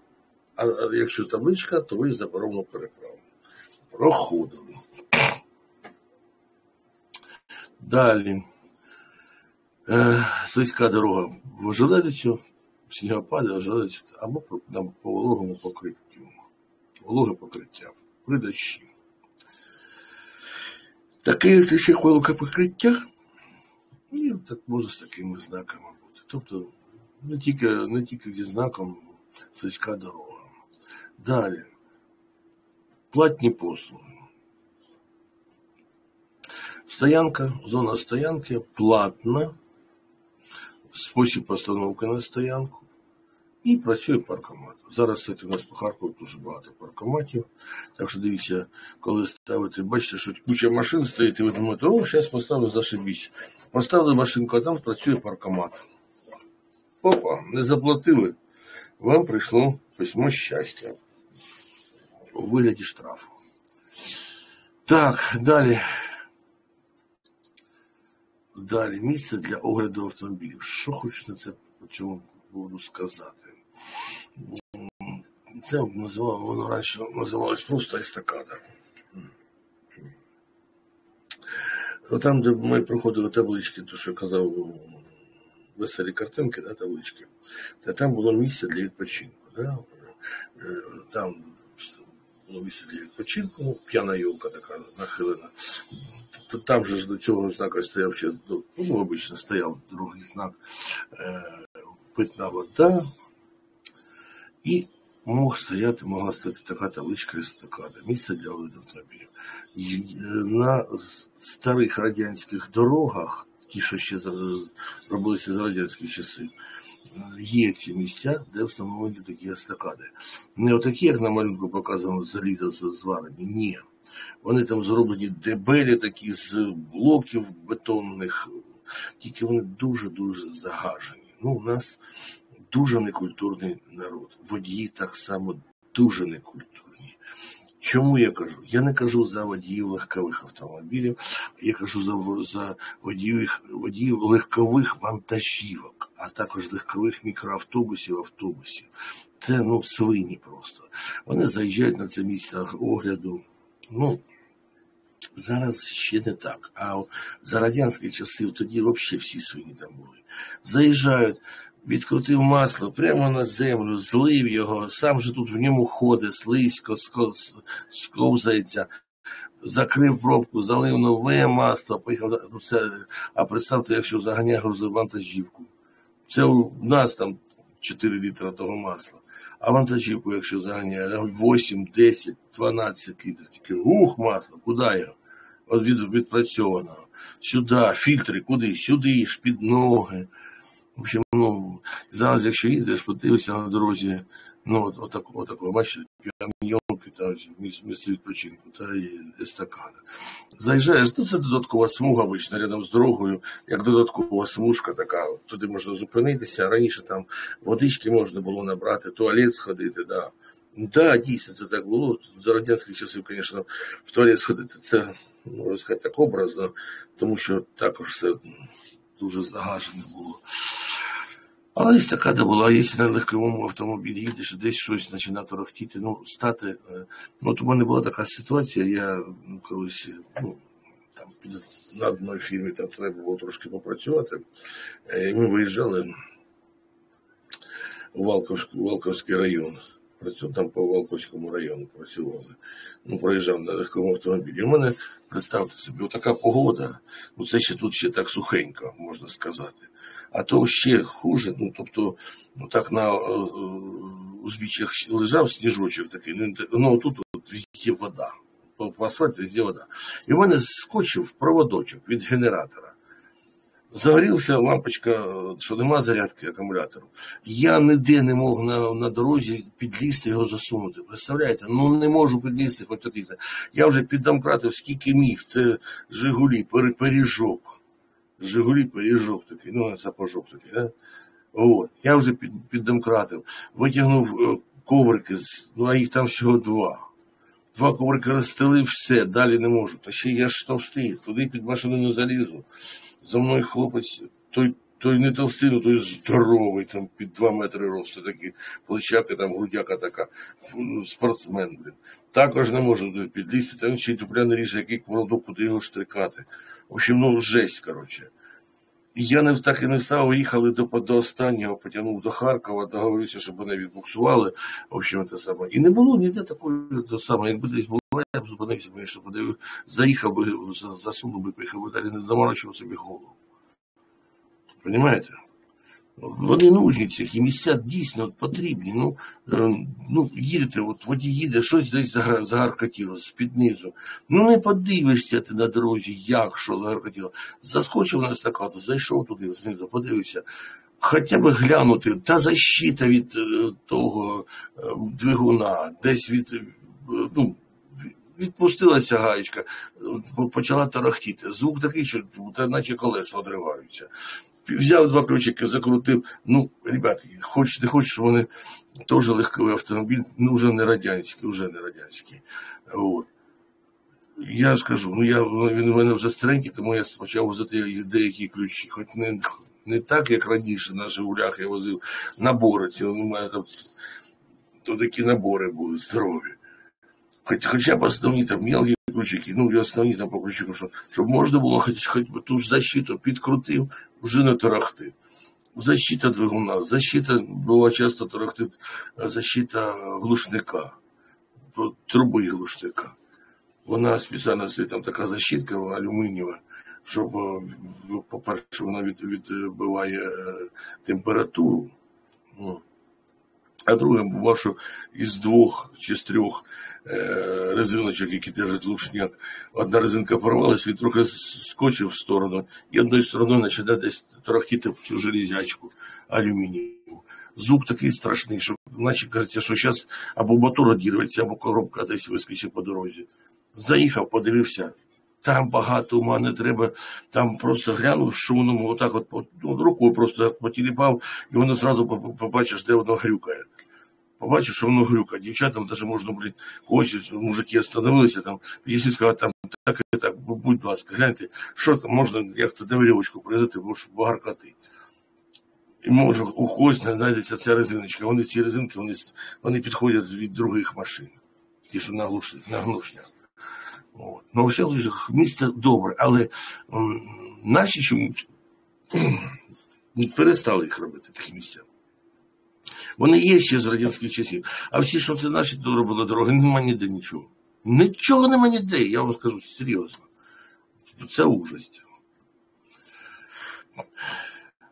[SPEAKER 1] а, а якщо табличка, то виїзд за паромну переправу. Проходили. Далі. Е, Слизька дорога в ожеледицю, снігопади, ожеледицю, або по, вологому покриттю. Вологе покриття при дощі. Таке ще хвилуке покриття, і так може з такими знаками бути. Тобто не тільки не тільки зі знаком слизька дорога. Далі. Платні послуги. Стоянка, зона стоянки платна, спосіб постановки на стоянку і працює паркомат. Зараз кстати, у нас по Харкову дуже багато паркоматів. Так що дивіться, коли ставите, бачите, що куча машин стоїть, і ви думаєте, о, зараз поставлю зашибісь. Поставили машинку, а там працює паркомат. Опа, не заплатили. Вам прийшло письмо щастя у вигляді штрафу. Так, далі. Далі місце для огляду автомобілів. Що хочу на це по цьому буду сказати? Це називало, воно раніше називалось просто естакада. Там, де ми проходили таблички, то що казав веселі картинки, да, таблички, та там було місце для відпочинку. Да? Е, там було місце для відпочинку, ну, п'яна йолка така нахилена. То там же ж до цього знака стояв ще, ну, обично стояв другий знак е, питна вода. І мог стояти, могла стояти така табличка естакада, місце для автомобілів. На старих радянських дорогах ті, що ще робилися за радянські часи, є ці місця, де встановлені такі естакади. Не отакі, як на малюнку показано, заліза зварені, ні. Вони там зроблені дебелі такі з блоків бетонних, тільки вони дуже-дуже загажені. Ну, У нас дуже некультурний народ. Водії так само дуже некультурні. Чому я кажу? Я не кажу за водіїв легкових автомобілів, я кажу за за водіїв водіїв легкових вантажівок, а також легкових мікроавтобусів, автобусів. Це ну свині просто. Вони заїжджають на це місце огляду. Ну, Зараз ще не так. А за радянські часи тоді взагалі всі свині там були. Заїжджають, відкрутив масло прямо на землю, злив його, сам же тут в ньому ходить, слизько, сковзається, закрив пробку, залив нове масло, поїхав. Ну, це, а представте, якщо заганяє грузову вантажівку. Це у нас там 4 літра того масла. А вантажівку, якщо заганяє, 8, 10, 12 літрів. Тільки ух, масло, куди його? От від відпрацьованого. Сюди, фільтри, куди? Сюди, ж під ноги. В общем, ну, зараз, якщо їдеш, подивишся на дорозі, ну, от, отакого, отакого, бачите, п'ямйонки та місце відпочинку та і естакада. Заїжджаєш, ну це додаткова смуга обично, рядом з дорогою, як додаткова смужка така, туди можна зупинитися. Раніше там водички можна було набрати, туалет сходити, да. Да, дійсно, це так було. За радянських часів, звісно, в туалет сходити це, можна сказати, так образно, тому що також все дуже загажене було. Але естакада була, якщо на легковому автомобілі їдеш, десь щось починає торохтіти, ну, стати. Е, ну, от у мене була така ситуація, я ну, колись ну, там, на одній фірмі там треба було трошки попрацювати. І ми виїжджали у Валковський район. Працював там по Валковському району працювали. Ну, проїжджав на легкому автомобілі. У мене, представте собі, отака погода, ну це ще тут ще так сухенько, можна сказати а то ще хуже. Ну тобто, ну так на е, е, узбіччях лежав сніжочок такий, ну, ну тут от везде вода. По асфальту везде вода. І в мене скочив проводочок від генератора. Загорівся лампочка, що нема зарядки акумулятору. Я ніде не мог на на дорозі підлізти його засунути. Представляєте? Ну не можу підлізти, хоч отіться. Я вже піддомкратив скільки міг. Це Жигулі, пиріжок. Жигулі пиріжок такий, ну, сапожок такий, да? От. Я вже під, піддемкратив, витягнув е, коврики, ну а їх там всього два. Два коврики розстрілив, все, далі не можу. Та ще я ж товстий, туди під машину не залізу. За мною хлопець, той той не товстий, ну той здоровий, там під два метри росту, такий плечака, там грудяка така, спортсмен, блін. Також не можу підлізти, там ще й тупляний ріже, який продукт, куди його штрикати. В общем, ну жесть, коротше. І я не так і не став, їхали до до останнього, потягнув до Харкова, договорився, щоб вони відбуксували. В общем, те саме. І не було ніде такої до саме. Якби десь було, я б зупинився, щоб подивив, заїхав би, засунув би, поїхав би далі, не заморочував собі голову. Понимаєте? Вони нужні ці місця дійсно потрібні. Ну, е, ну їдете, от водій їде, щось десь загаркотіло з-під. Ну не подивишся ти на дорозі, як що загаркотіло. Заскочив на стакату, зайшов туди, знизу, подивився. Хоча б глянути, та защита від е, того е, двигуна, десь від. ну, Відпустилася гаєчка, почала тарахтіти. Звук такий, що наче колеса одриваються взяв два ключики, закрутив. Ну, ребята, хоч не хочеш, вони теж легковий автомобіль, ну вже не радянський, вже не радянський. От. Я ж кажу, ну я він у мене вже старенький, тому я почав возити деякі ключі. Хоч не не так, як раніше на Жигулях я возив набори. Ці, у мене там то такі набори були здорові. Хоч, хоча б основні там мелкі ключики, ну і основні там по ключику, щоб, щоб можна було хоч хоч ту ж защиту підкрутив, вже не торохти. Защита двигуна, защита була часто торохтить, защита глушника, труби глушника. Вона спеціально стоїть там така защитка алюмінієва, щоб, по-перше, вона від, відбиває температуру. Ну, а друге, бував, із двох чи з трьох е, резиночок, які держать лушняк, одна резинка порвалась, він трохи скочив в сторону, і одною стороною починає десь трохтіти цю железячку алюмінієву. Звук такий страшний, що наче кажеться, що зараз або мотор одірветься, або коробка десь вискочить по дорозі. Заїхав, подивився. Там багато ума не треба, там просто глянув, що воно отак от ну, рукою просто потіліпав, і воно зразу побачиш, де воно грюкає. Побачив, що воно грюкає. Дівчатам навіть можна, блін, когось, мужики остановилися там, якщо сказати, там так і так, будь ласка, гляньте, що там можна, як то деврівочку привезти, бо щоб гаркати. І може у когось знайдеться ця резиночка. Вони ці резинки вони, вони підходять від других машин, ті, що на глушнях. Ну, все місце добре, але наші чомусь Перестали їх робити, такі місця. Вони є ще з радянських часів. А всі, що це наші то робили дороги, нема ніде нічого. Нічого нема ніде, я вам скажу серйозно. Це ужасть.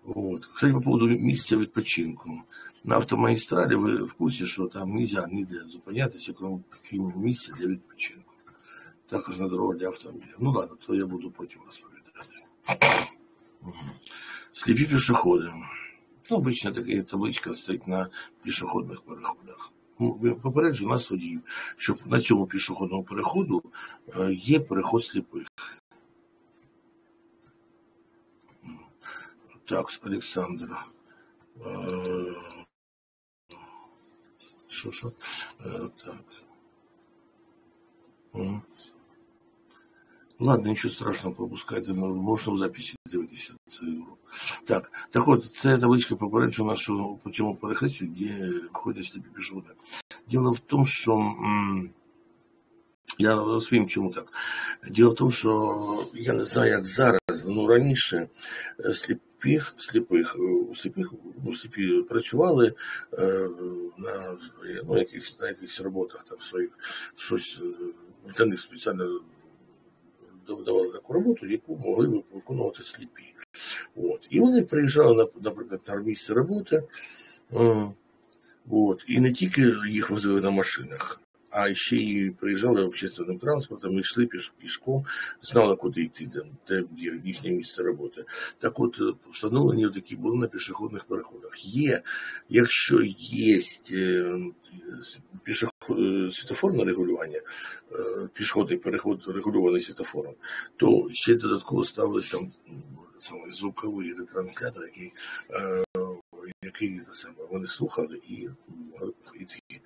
[SPEAKER 1] От. Кстати, по поводу місця відпочинку. На автомагістралі ви в курсі, що там не можна ніде зупинятися, крім місця для відпочинку. Також на дорогу для автомобіля. Ну ладно, то я буду потім розповідати. Сліпі пішоходи. Ну, обично така табличка стоїть на пішохідних переходах. Ну, попереджу нас водіїв, що на цьому пішохідному переходу е, є переход сліпих. Так, Олександр. Е, що, що? Е, так. Ладно, нічого страшного, пропускайте, можна в записі дивитися цю ігру. Так, так от, це табличка попереджує нас, що по цьому перехрестю, де ходять сліпі пішоходи. Діло в тому, що я розповім, чому так. Діло в тому, що я не знаю, як зараз, ну раніше е, сліпих, сліпих, сліпих, ну, сліпі працювали е, на ну, якихось, на якихось роботах там своїх, щось для них спеціально давали таку роботу, яку могли б виконувати сліпі. От. І вони приїжджали, наприклад, на місце роботи. От. І не тільки їх возили на машинах, а ще й приїжджали общественним транспортом, йшли піш, пішком, знали, куди йти, де, їхнє місце роботи. Так от встановлені такі були на пішохідних переходах. Є, якщо є е, пішохід, світофорне регулювання, е, пішохідний переход регульований світофором, то ще додатково ставилися там звуковий ретранслятор, який е, який саме вони слухали і йти.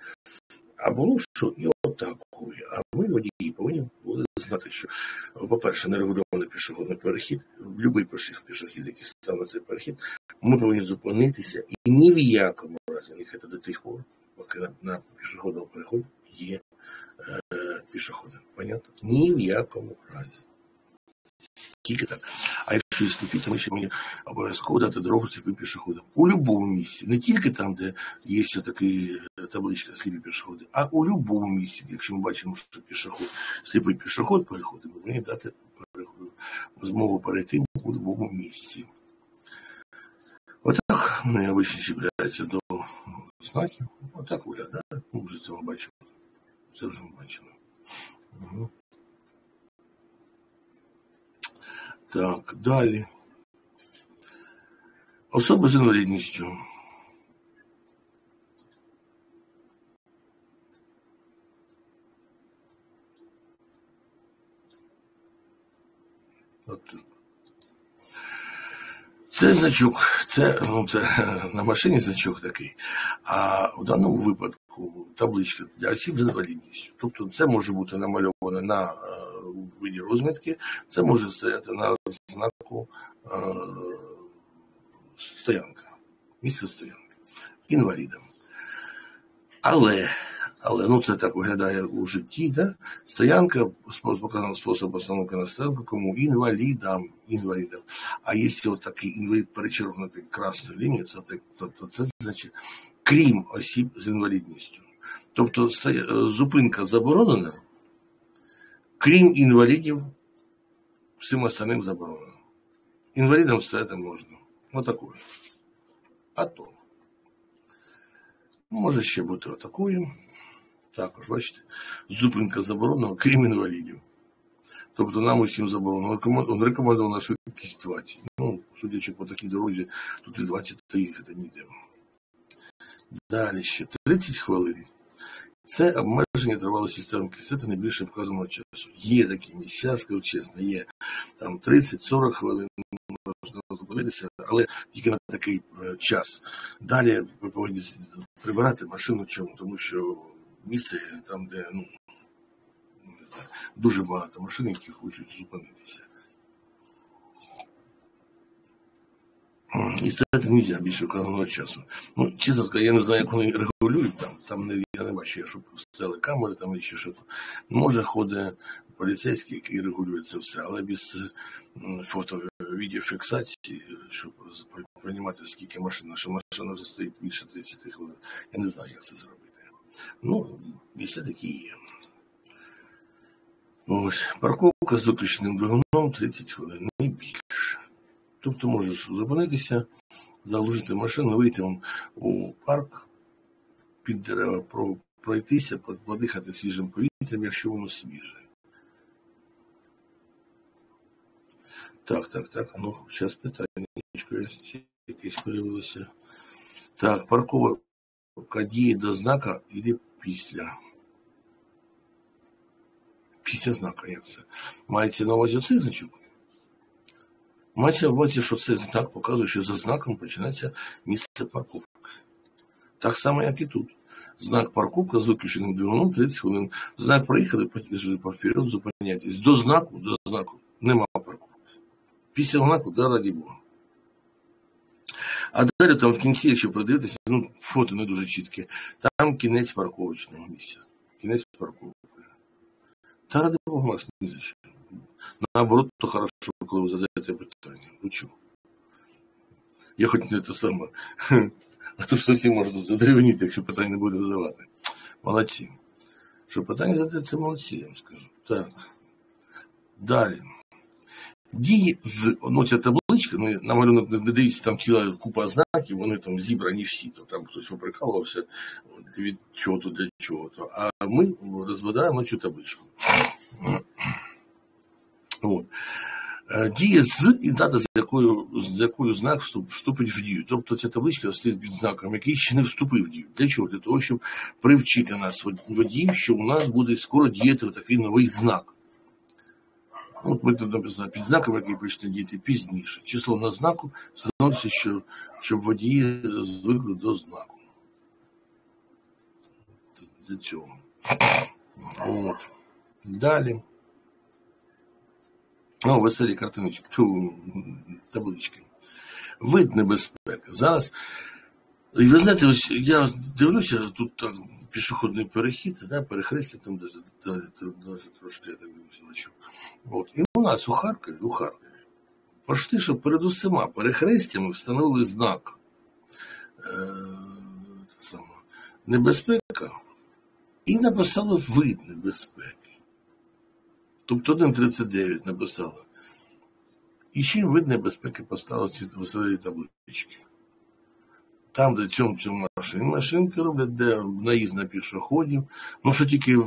[SPEAKER 1] А було що і отакої. А ми водії повинні були знати, що, по-перше, нерегульований пішохідний перехід, будь-який пішохід, який став на цей перехід, ми повинні зупинитися і ні в якому разі не їхати до тих пор, поки на, на пішохідному переході є е. Понятно? Ні в якому разі. Тільки так. А якщо то ми ще мені обов'язково дати дорогу сліпим пішоходам. У будь-якому місці. Не тільки там, де є така табличка сліпі пішоходи, а у будь-якому місці. Якщо ми бачимо, що пішоход, сліпий пішоход переходить, ми повинні дати змогу перейти у будь-якому місці. Отак вони обично чіпляються до знаків. Отак виглядає. Ми вже це бачимо. Це вже ми бачимо. Угу. Так, далі. Особи з інвалідністю. От. Це значок, це ну, це на машині значок такий. А в даному випадку табличка для осіб з інвалідністю. Тобто це може бути намальовано на е, виді розмітки, це може стояти на знаку е, стоянка, місце стоянки інвалідам. Але але ну це так виглядає у житті. Да? Стоянка показано спосіб постановки на стоянку, кому інвалідам. інвалідам. А якщо такий інвалід перечеркнути красною лінією, це, то, то це значить крім осіб з інвалідністю. Тобто зупинка заборонена, крім інвалідів, всім остальним заборонено. Інвалідам стояти можна. Отакою. А то. Може ще бути отакою. Також, бачите, зупинка заборонена, крім інвалідів. Тобто нам усім заборонено. Він рекомендував на швидкість 20. Ну, судячи по такій дорозі, тут і 20 їхати ніде. Далі ще 30 хвилин. Це обмеження тривалості сторінки. Це не більше вказаного часу. Є такі місця, скажу чесно, є там 30-40 хвилин. Можна зупинитися, але тільки на такий е, час. Далі ви повинні прибирати машину чому, тому що місце там, де ну, не знаю, дуже багато машин, які хочуть зупинитися. І стати не можна більше вказаного часу. Ну, чесно сказати, я не знаю, як вони регулюють там. Там не, я не бачу, щоб стояли камери там чи що то. Може, ходить поліцейський, який регулює це все, але без фото відеофіксації, щоб приймати скільки машин, наша машина вже стоїть більше 30 хвилин. Я не знаю, як це зробити. Ну, і все таки є. Ось, парковка з виключеним двигуном 30 хвилин, не більше. Тобто можеш зупинитися, залужити машину, вийти у парк під дерева, пройтися, подихати свіжим повітрям, якщо воно свіже. Так, так, так, ну, зараз питання якесь появилося. Так, парковка діє до знака і після. Після знака, як це? Мається на увазі цей значок? Мається увазі, що цей знак показує, що за знаком починається місце парковки. Так само, як і тут. Знак парковка з виключеним двигуном 30 хвилин. Знак проїхали, вперед зупиняйтесь. До знаку, до знаку нема парковки. Після знаку, да, раді Бога. А далі там в кінці, якщо подивитися, ну, фото не дуже чітке, там кінець парковочного місця. Кінець парковки. Та ради Бога, Макс, ні за що. Наоборот, то хорошо, коли ви задаєте питання. Ну чого? Я хоч не те саме. А то ж зовсім можна задревніти, якщо питання не буде задавати. Молодці. Що питання я вам скажу. Так. Далі. Дії з ну, табличка, ну, на малюнок не дивіться, там ціла купа знаків, вони там зібрані всі, то там хтось поприкалувався від чого-то для чого-то. А ми розглядаємо цю табличку. От. Е, діє з і дата, з якою з якою знак вступить в дію. Тобто ця табличка стоїть під знаком, який ще не вступив в дію. Для чого? Для того, щоб привчити нас водіїв, що у нас буде скоро діяти такий новий знак. От ми тут написали під знаком, який почне діяти пізніше. Число на знаку становиться, що, щоб водії звикли до знаку. Для цього. От. Далі. О, веселі картиночки, таблички. Вид небезпеки. Зараз. І ви знаєте, ось я дивлюся, тут так пішохідний перехід, да, перехрестя там даже, трошки я так дивлюся. От. І у нас у Харкові, у Харкові, почти, що перед усіма перехрестями встановили знак е, саме, небезпека і написали вид небезпеки. Тобто 1.39 написали. І чим вид небезпеки поставили ці веселі таблички? Там, де цьому цьому машин, машинки роблять, де наїзд на пішоходів, ну що тільки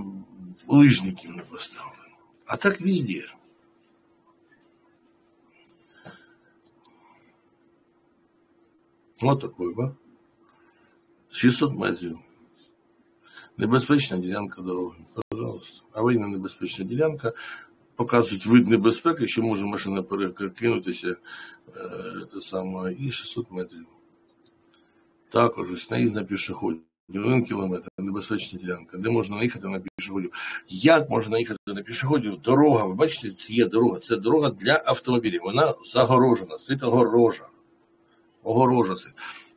[SPEAKER 1] лижників не поставили. А так везде. Вот такой, ба. 600 метрів. Небезпечна ділянка дороги. Аварійна небезпечна ділянка. Показують вид небезпеки, що може машина перекинутися е, саме, і 600 метрів. Також ось наїзд на пішоходів. Один кілометр небезпечна ділянка, де можна наїхати на пішоходів. Як можна наїхати на пішоходів? Дорога, ви бачите, є дорога. Це дорога для автомобілів. Вона загорожена, стоїть огорожа. Огорожа.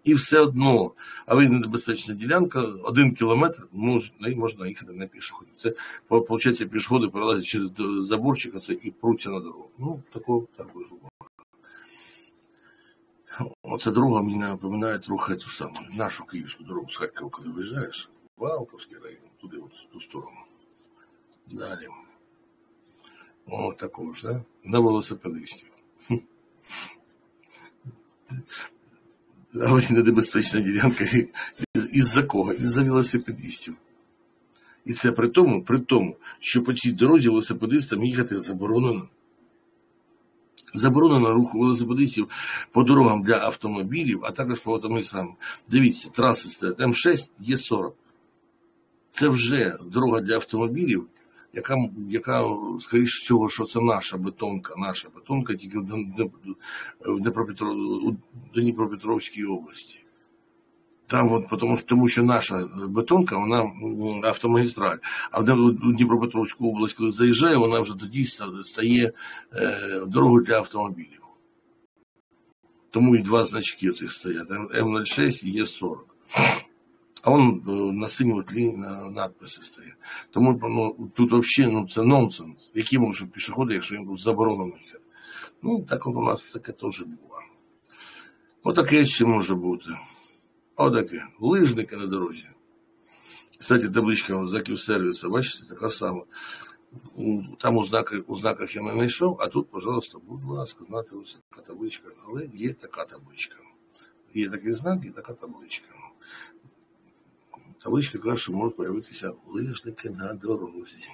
[SPEAKER 1] І все одно, а ви небезпечна ділянка, один кілометр, можна, можна їхати на пішоходів. Це, виходить, пішоходи перелазять через заборчик це і пруться на дорогу. Ну, такого так би Оця дорога мені напоминає трохи ту саму нашу київську дорогу з Харкова, коли виїжджаєш, Валковський район, туди от, в ту сторону. Далі. О, також, да? На велосипедистів. Аварійна небезпечна ділянка із-за кого? Із-за велосипедистів. І це при тому, при тому, що по цій дорозі велосипедистам їхати заборонено. Заборонено руху велосипедистів по дорогам для автомобілів, а також по автомобілям. Дивіться, траси стоять М6 є 40. Це вже дорога для автомобілів, яка, яка скоріш всього, що це наша бетонка, наша бетонка, тільки в Дніпропетровській області. Там от, тому, тому що наша бетонка, вона автомагістраль. А в Дніпропетровську область, коли заїжджає, вона вже тоді стає е, дорогою для автомобілів. Тому і два значки цих стоять. М06 і Є40. А он е, на синьому тлі надписи стоять. Тому ну, тут взагалі ну, це нонсенс. Які можуть пішоходи, якщо їм заборонено їхати? Ну, так от у нас таке теж було. Отаке ще може бути. Отаке. Лижники на дорозі. Кстати, табличка за сервіса, бачите, така сама. Там у знаках, у знаках я не знайшов, а тут, пожалуйста, будь ласка, знати ось така табличка. Але є така табличка. Є такий знак і така табличка. Каже, що можуть з'явитися лижники на дорозі.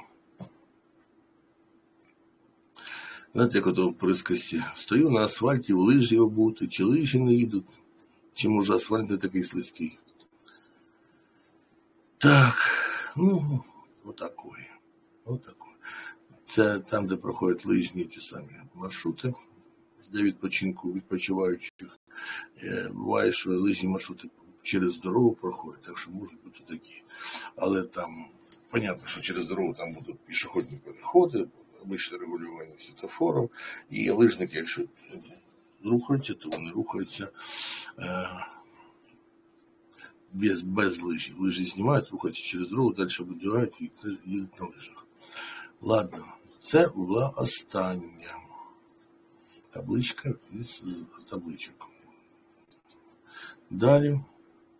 [SPEAKER 1] Знаєте, як ото в прискості. Стою на асфальті, в лижі обути, чи лижі не їдуть, чи може асфальт не такий слизький. Так, ну, отакої. Отакої. Це там, де проходять лижні ті самі маршрути для відпочинку відпочиваючих. Е, буває, що лижні маршрути через дорогу проходять, так що можуть бути такі. Але там, понятно, що через дорогу там будуть пішохідні переходи, обичне регулювання світофором, і лижники, якщо рухаються, то вони рухаються е, без без лижів. Лижі знімають, рухаються через дорогу, далі видірають і їдуть на лижах. Ладно, це була остання табличка із табличок. Далі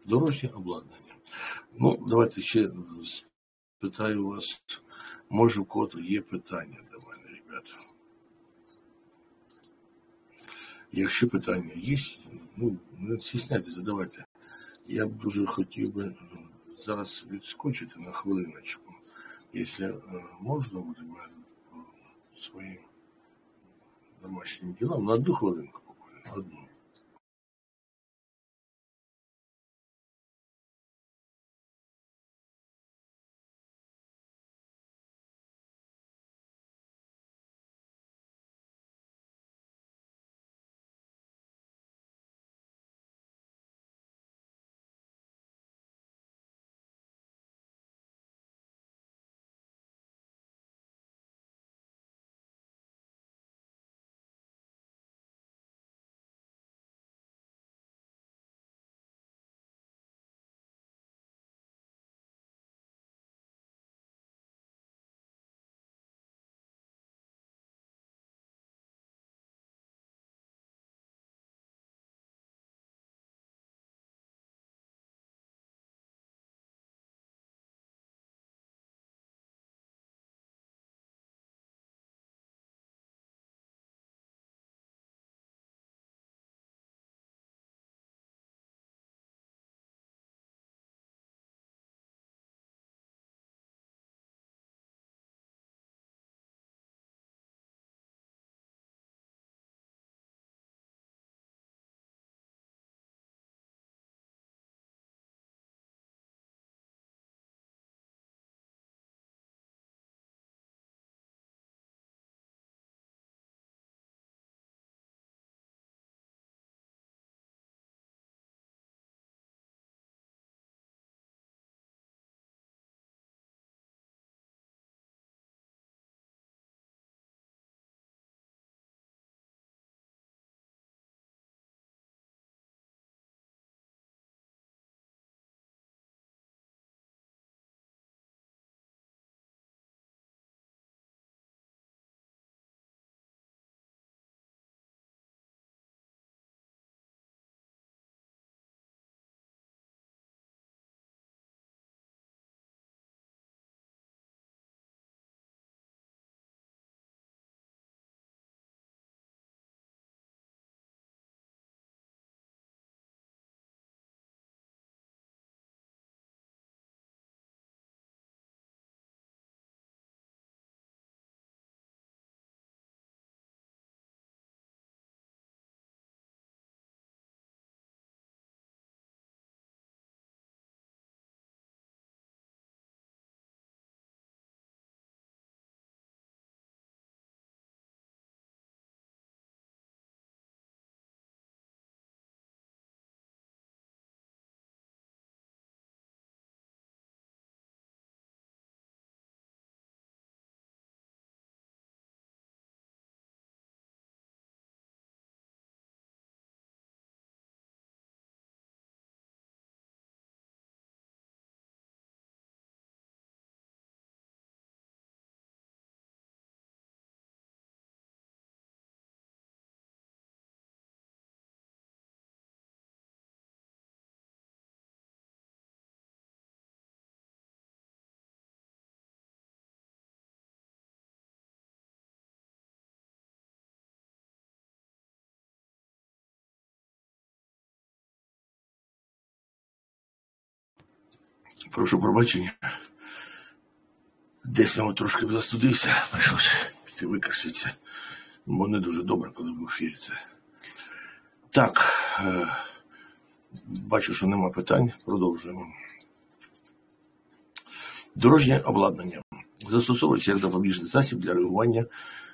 [SPEAKER 1] дорожнє обладнання. Ну, давайте ще спитаю вас, може в кого є питання до мене, ребята. Якщо питання є, ну, не стісняйтеся, задавайте. Я б дуже хотів би зараз відскочити на хвилиночку, якщо можна буде своїм домашнім ділам на одну хвилинку буквально, одну. Прошу пробачення. Десь мабуть, трошки застудився, прийшлося піти викаштитися, бо не дуже добре, коли в ефірі це. Так, е, бачу, що нема питань. Продовжуємо. Дорожнє обладнання. Застосовується як допоміжний засіб для реагування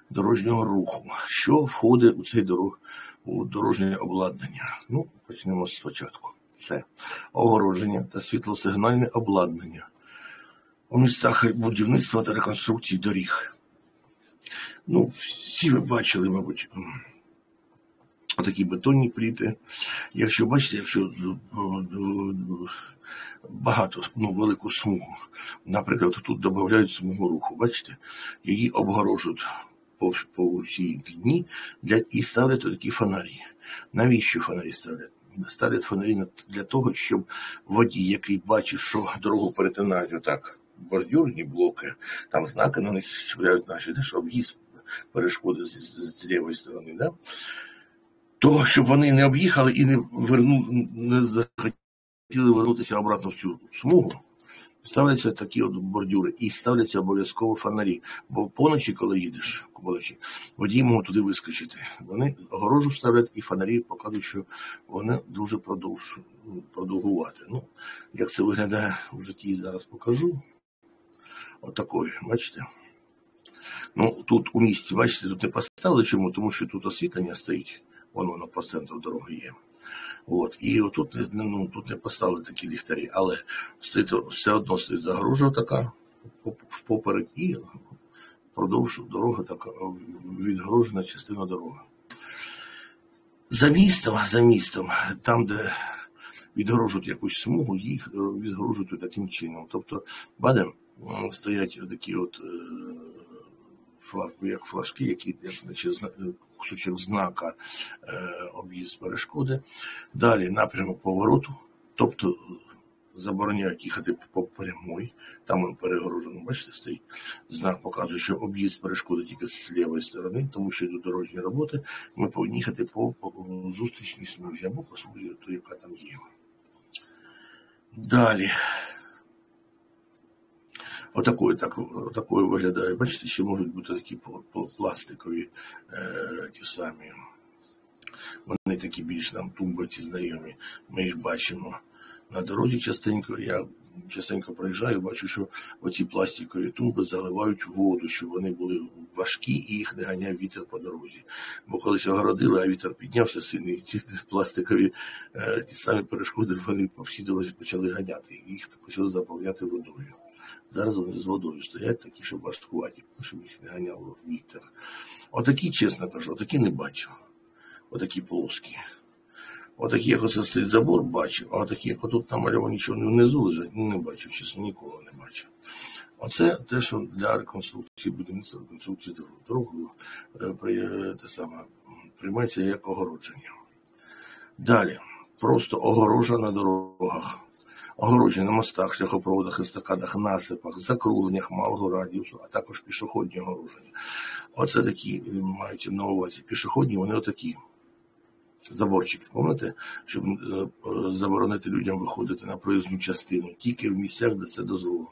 [SPEAKER 1] дорожнього руху. Що входить у цей дорог, у дорожнє обладнання? Ну, почнемо спочатку. Це огородження та світлосигнальне обладнання у містах будівництва та реконструкції доріг. Ну, всі ви бачили, мабуть, отакі бетонні пліти. Якщо бачите, якщо багато, ну, велику смугу, наприклад, тут додають смугу руху, бачите, її обгорожують по по всій дні для, і ставлять такі фонарі. Навіщо фонарі ставлять? Ставлять фонарі для того, щоб водій, який бачить, що дорогу перетинають отак, бордюрні блоки, там знаки на них чіпляють наші, де, що об'їзд перешкоди з, з, з лівої сторони, да? то щоб вони не об'їхали і не верну, не захотіли вернутися обратно в цю смугу. Ставляться такі от бордюри і ставляться обов'язково фонарі. Бо поночі, коли їдеш, поночі, водії можуть туди вискочити. Вони огорожу ставлять і фонарі показують, що вони дуже продовж, продовгувати. Ну, як це виглядає в житті, зараз покажу. Отакої, от бачите? Ну, тут у місті, бачите, тут не поставили чому, тому що тут освітлення стоїть, воно воно по центру дороги є. От. І отут ну, тут не поставили такі ліхтарі, але стоїть, все одно стоїть загружа така впоперек і продовж дорога така відгружена частина дороги. За містом, за містом, там, де відгрожують якусь смугу, їх е, таким чином. Тобто, бадем стоять такі от е, як флажки, які як, значить, кусочок знака е, об'їзд перешкоди. Далі напрямок повороту, тобто забороняють їхати по прямой, там він перегорожено, бачите, стоїть знак, показує, що об'їзд перешкоди тільки з лівої сторони, тому що йдуть дорожні роботи, ми повинні їхати по, по зустрічній смузі або по смузі, яка там є. Далі. Отакою так, отакою виглядає. Бачите, ще можуть бути такі пластикові е, ті самі. Вони такі більш нам тумбаці знайомі. Ми їх бачимо на дорозі частенько. Я частенько проїжджаю, бачу, що оці пластикові тумби заливають воду, щоб вони були важкі і їх не ганяв вітер по дорозі. Бо колись огородили, а вітер піднявся сильний, ті пластикові е, ті самі перешкоди вони по всій дорозі почали ганяти, їх почали заповняти водою. Зараз вони з водою стоять такі, щоб важкуваті, щоб їх не ганяв вітер. Отакі, чесно кажу, отакі не бачив. Отакі плоскі. Отакі, як оце стоїть забор, бачив, а отакі, як отут намальовані нічого внизу лежать, не бачив, чесно, ніколи не бачив. Оце те, що для реконструкції будівництва реконструкції дорогу е, те саме, приймається як огородження. Далі, просто огорожа на дорогах огороджені на мостах, шляхопроводах, естакадах, насипах, закругленнях малого радіусу, а також пішохідні огородження. Оце такі мають на увазі. Пішохідні, вони отакі. Заборчики, пам'ятаєте, щоб е, заборонити людям виходити на проїзну частину, тільки в місцях, де це дозволено.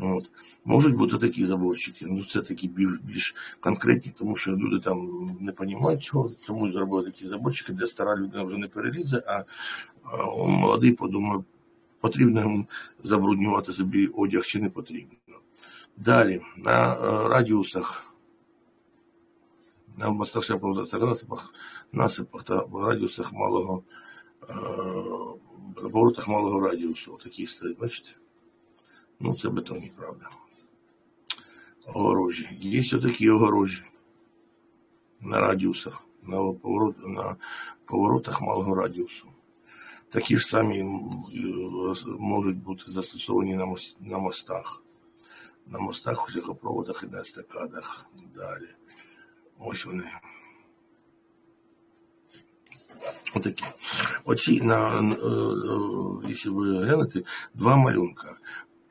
[SPEAKER 1] От. Можуть бути такі заборчики, ну це такі більш конкретні, тому що люди там не розуміють цього, тому зробили такі заборчики, де стара людина вже не перелізе, а, молодий подумає, потрібно забруднювати собі одяг чи не потрібно. Далі, на е, радіусах, на мостах насипах, насипах та радіусах малого, е, на поворотах малого радіусу. Такі стоять, бачите? Ну, це бетонні, правда. Огорожі. Є такі огорожі на радіусах, на, поворот, на поворотах малого радіусу. Такі ж самі можуть бути застосовані на мостах. На мостах, у шляхопроводах і на естакадах. Далі. Ось вони. Отакі. Оці, на, е, е, якщо ви глянете, два малюнка.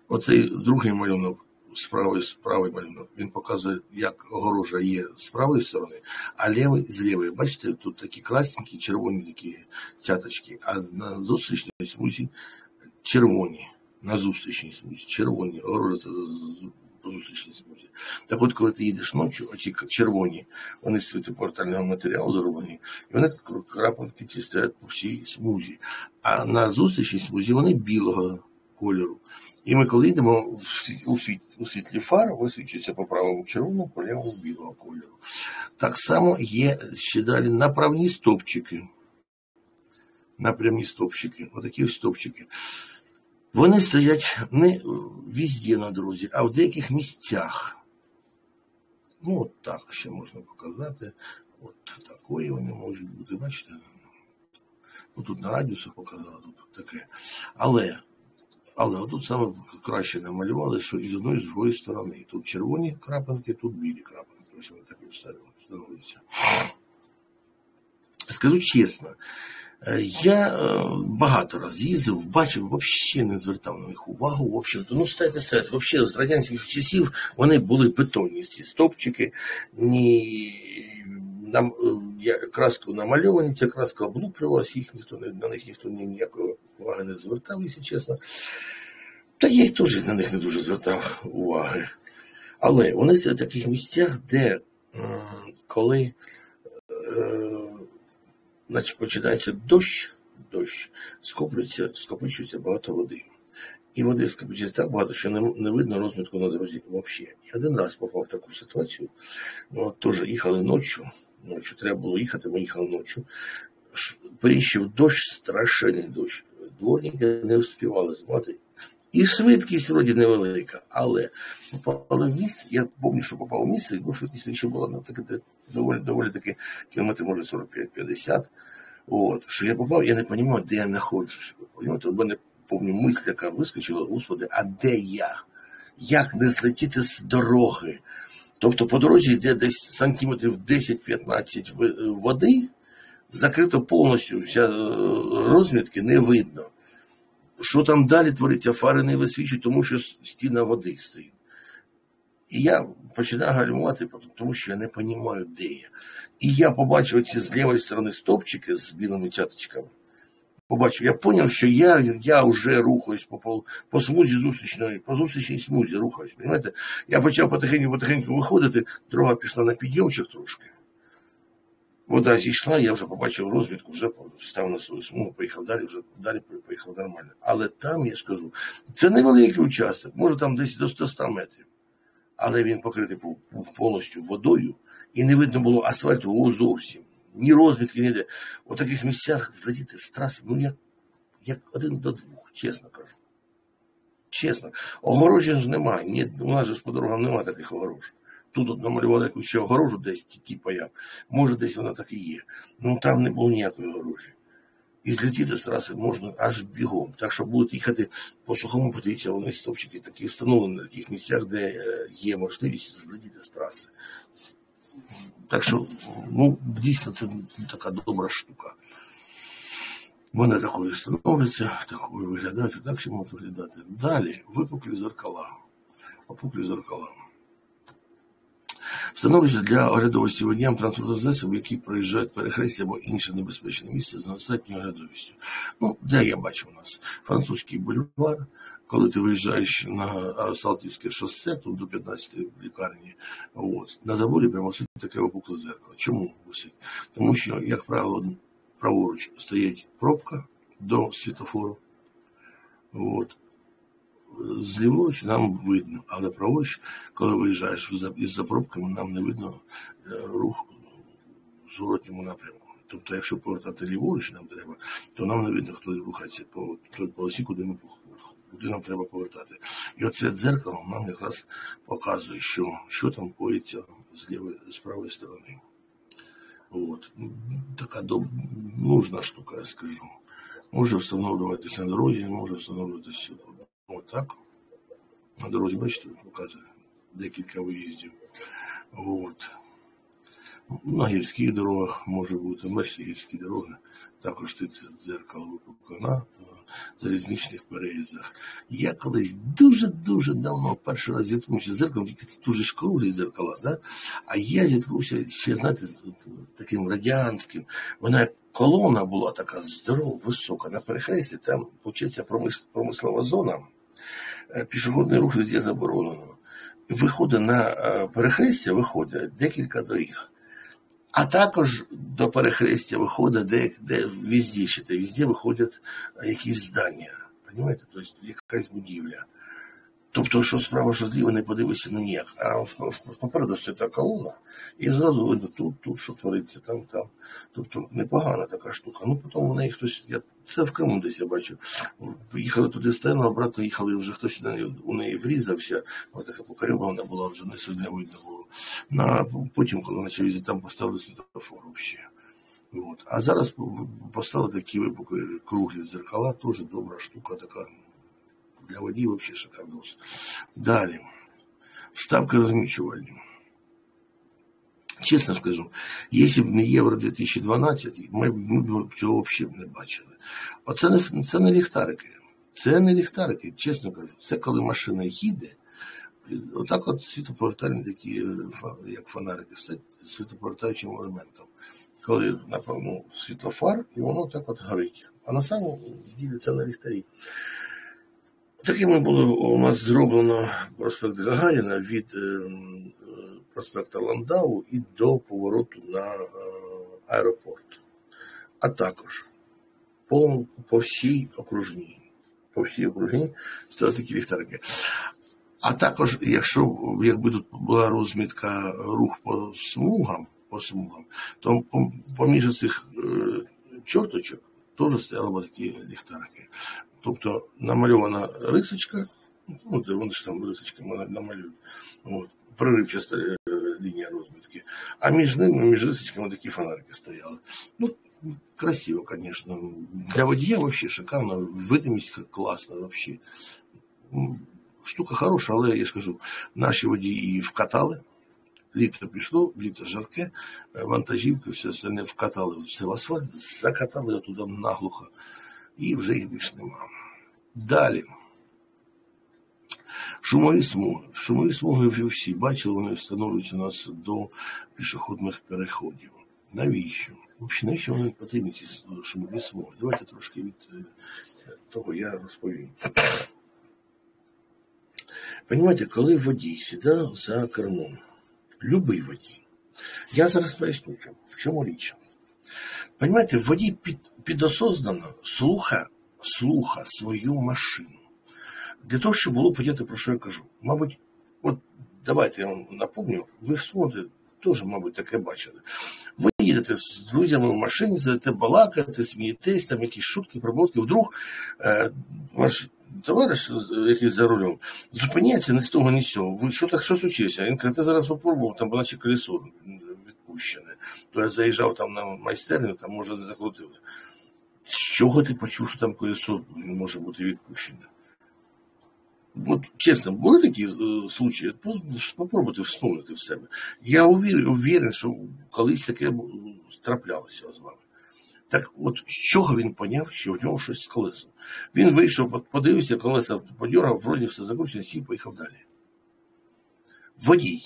[SPEAKER 1] Оцей другий малюнок з правої, з малюнок, він показує, як огорожа є з правої сторони, а лівий з лівої. Бачите, тут такі красненькі, червоні такі цяточки, а на зустрічній смузі червоні. на зустрічній смузі. Червоні, огорожа по зустрічній смузі. Так от, коли ти їдеш ночі, оці червоні, вони з світопортального матеріалу зроблені, і вони крапанки ті стоять по всій смузі. А на зустрічній смузі вони білого кольору. І ми, коли йдемо у світ, у світлі фар, висвічується по правому червоному, по лівому білого кольору. Так само є ще далі направні стовпчики. Напрямні стовпчики, отакі стовпчики. Вони стоять не везде на дорозі, а в деяких місцях. Ну, от так ще можна показати. От такої вони можуть бути, бачите? Ну, Тут на радіусах показали, тут таке. Але але отут саме краще намалювали, що і з одної і з другої сторони. Тут червоні крапинки, тут білі крапинки. Ось вони так встановлюються. Скажу чесно, е, я е, багато разів їздив, бачив, взагалі не звертав на них увагу. В общем, ну, стайте, стайте, взагалі з радянських часів вони були бетонні, ці стопчики, ні нам е, краску намальовані, ця краска облуплювалася, їх ніхто на них ніхто ніякої уваги не звертав, якщо чесно. Та я їх теж на них не дуже звертав уваги. Але вони в таких місцях, де коли е, значить, починається дощ, дощ, скоплюється, скопичується багато води. І води скопичується так багато, що не, не видно розмітку на дорозі взагалі. І один раз попав в таку ситуацію, ну, теж їхали ночі, ночі, треба було їхати, ми їхали ночі. Прищив дощ, страшенний дощ. Дворники не вспівали змати. І швидкість вроді невелика, але попали в місце. Я пам'ятаю, що попав в місце, бо швидкість ще була ну, таке, доволі доволі таки кілометр, може 45-50. От, що я попав, я не розумію, де я знаходжуся. У мене повні мисль, яка вискочила, господи, а де я? Як не злетіти з дороги? Тобто по дорозі йде десь сантиметрів 10-15 води, закрито повністю вся е, розмітки не видно. Що там далі твориться, фари не висвічують, тому що стіна води стоїть. І я починаю гальмувати, тому що я не розумію, де я. І я побачив ці з лівої сторони стопчики з білими цяточками. Побачив, я зрозумів, що я я вже рухаюсь по по смузі зустрічної, по зустрічній смузі рухаюсь. Понимаєте? Я почав потихеньку-потихеньку виходити, дорога пішла на підйомчик трошки. Вода зійшла, я вже побачив розвідку, вже став на свою смугу, поїхав далі, вже далі поїхав нормально. Але там, я скажу, це невеликий участок, може там десь до 100 метрів. Але він покритий повністю водою, і не видно було асфальту зовсім. Ні розвідки, ніде. У таких місцях злетіти з траси, ну як, як один до двох, чесно кажу. Чесно. Огорожень ж немає. Ні, у нас же ж по дорогам немає таких огорож. Тут от намалювали ще огорожу десь, типа як. Може, десь вона так і є. Ну там не було ніякої огорожі. І злетіти з траси можна аж бігом. Так що будуть їхати по сухому, подивіться, вони стопчики такі встановлені на таких місцях, де е, є можливість злетіти з траси. Так що, ну, дійсно, це така добра штука. Вони такою становляться, такою виглядають, так ще можуть виглядати. Далі випуклі зеркала. Опуклі зеркала. Встановлюється для оглядовості водіям транспортного засобу, які проїжджають перехрестя або інше небезпечне місце з достатньою оглядовістю. Ну, де я бачу у нас французький бульвар, коли ти виїжджаєш на Салтівське шосе, тут до 15 лікарні, от, на заборі прямо висить таке опукле зеркало. Чому висить? Тому що, як правило, праворуч стоїть пробка до світофору. От зліворуч нам видно, але праворуч, коли виїжджаєш із запробками, нам не видно е, рух в зворотньому напрямку. Тобто, якщо повертати ліворуч нам треба, то нам не видно, хто рухається по той полосі, куди ми куди нам треба повертати. І оце дзеркало нам якраз показує, що що там коїться з лівої з правої сторони. От. Така доб... нужна штука, я скажу. Може встановлюватися на дорозі, може встановлюватися Отак. На дорозі, бачите, показує декілька виїздів. От. На гірських дорогах може бути, бачите, гірські дороги. Також тут дзеркало випукле на залізничних переїздах. Я колись дуже-дуже давно перший раз зіткнувся з зеркалом, тільки це дуже ж круглі зеркала, да? а я зіткнувся ще, знаєте, з таким радянським. Вона як колона була така здорова, висока на перехресті, там, виходить, промислова зона пішохідний рух везде заборонено. Виходить на е, перехрестя, виходить декілька доріг. А також до перехрестя виходить де, де везде, ще, везде виходять якісь здання. Понимаєте? Тобто якась будівля. Тобто, що справа, що зліва не подивишся на ніяк. А попереду та колона, і зразу видно тут, тут, що твориться, там, там. Тобто непогана така штука. Ну, потім у неї хтось, я це в Криму десь я бачив. Їхали туди стено, обратно їхали, вже хтось у неї врізався, вона така покарьована була, вже не сильно видно було. На, потім, коли почали їздити, там поставили світофор ще. От. А зараз поставили такі випуклі круглі дзеркала, теж добра штука така. Для водій вообще шикардос. Далі. Вставка розмічувальні. Чесно скажу, якщо б не Євро 2012, ми б цього взагалі б не бачили. Оце не, це не ліхтарики. Це не ліхтарики, чесно кажу. Це коли машина їде, отак от світоповертальні такі, як фонарики, стають світоповертаючим елементом. Коли, напевно, світлофар, і воно так от горить. А на самому ділі це на ліхтарі. Такими було у нас зроблено проспект Гагаріна від е, проспекта Ландау і до повороту на е, аеропорт. А також по, по всій окружній. По всій окружній то такі ліхтарики. А також, якщо якби тут була розмітка рух по смугам, по смугам, то поміж цих е, чорточок теж стояли такі ліхтарики. Тобто намальована рисочка, ну, вони ж там рисочками намалюють, от, проривчаста е, лінія розмітки, а між ними, між рисочками такі фонарики стояли. Ну, красиво, конечно. Для водія вообще шикарно, видимість класна вообще. Штука хороша, але я скажу, наші водії вкатали. Літо пішло, літо жарке, вантажівки, все все не вкатали все в асфальт, закатали туди наглухо і вже їх більш нема. Далі. Шумові смуги. Шумові смуги ви всі бачили, вони встановлюються у нас до пішохідних переходів. Навіщо? Взагалі, навіщо вони потрібні ці шумові смуги? Давайте трошки від е, того я розповім. Понимаєте, коли водій сідає за кермом, любий водій, я зараз поясню, в чому річ. Понимаєте, водій під, підосознано слуха, слуха свою машину. Для того, щоб було поняти, про що я кажу. Мабуть, от давайте я вам напомню, ви вспомните, теж, мабуть, таке бачили. Ви їдете з друзями в машині, сидите балакаєте, смієтесь, там якісь шутки, проботки. Вдруг е, ваш товариш, який за рулем, зупиняється не з того, ні з цього. Ви що так, що случилося? Він каже, ти зараз попробував, там наче колесо відпущене. То я заїжджав там на майстерню, там може не закрутили. З чого ти почув, що там колесо може бути відпущене? От чесно, були такі е, случаї, спробуйте вспомнити в себе. Я уверен, що колись таке траплялося з вами. Так от з чого він поняв, що в нього щось з колесом? Він вийшов, подивився, колеса подьоргав, вроді все закручено, сів, поїхав далі. Водій,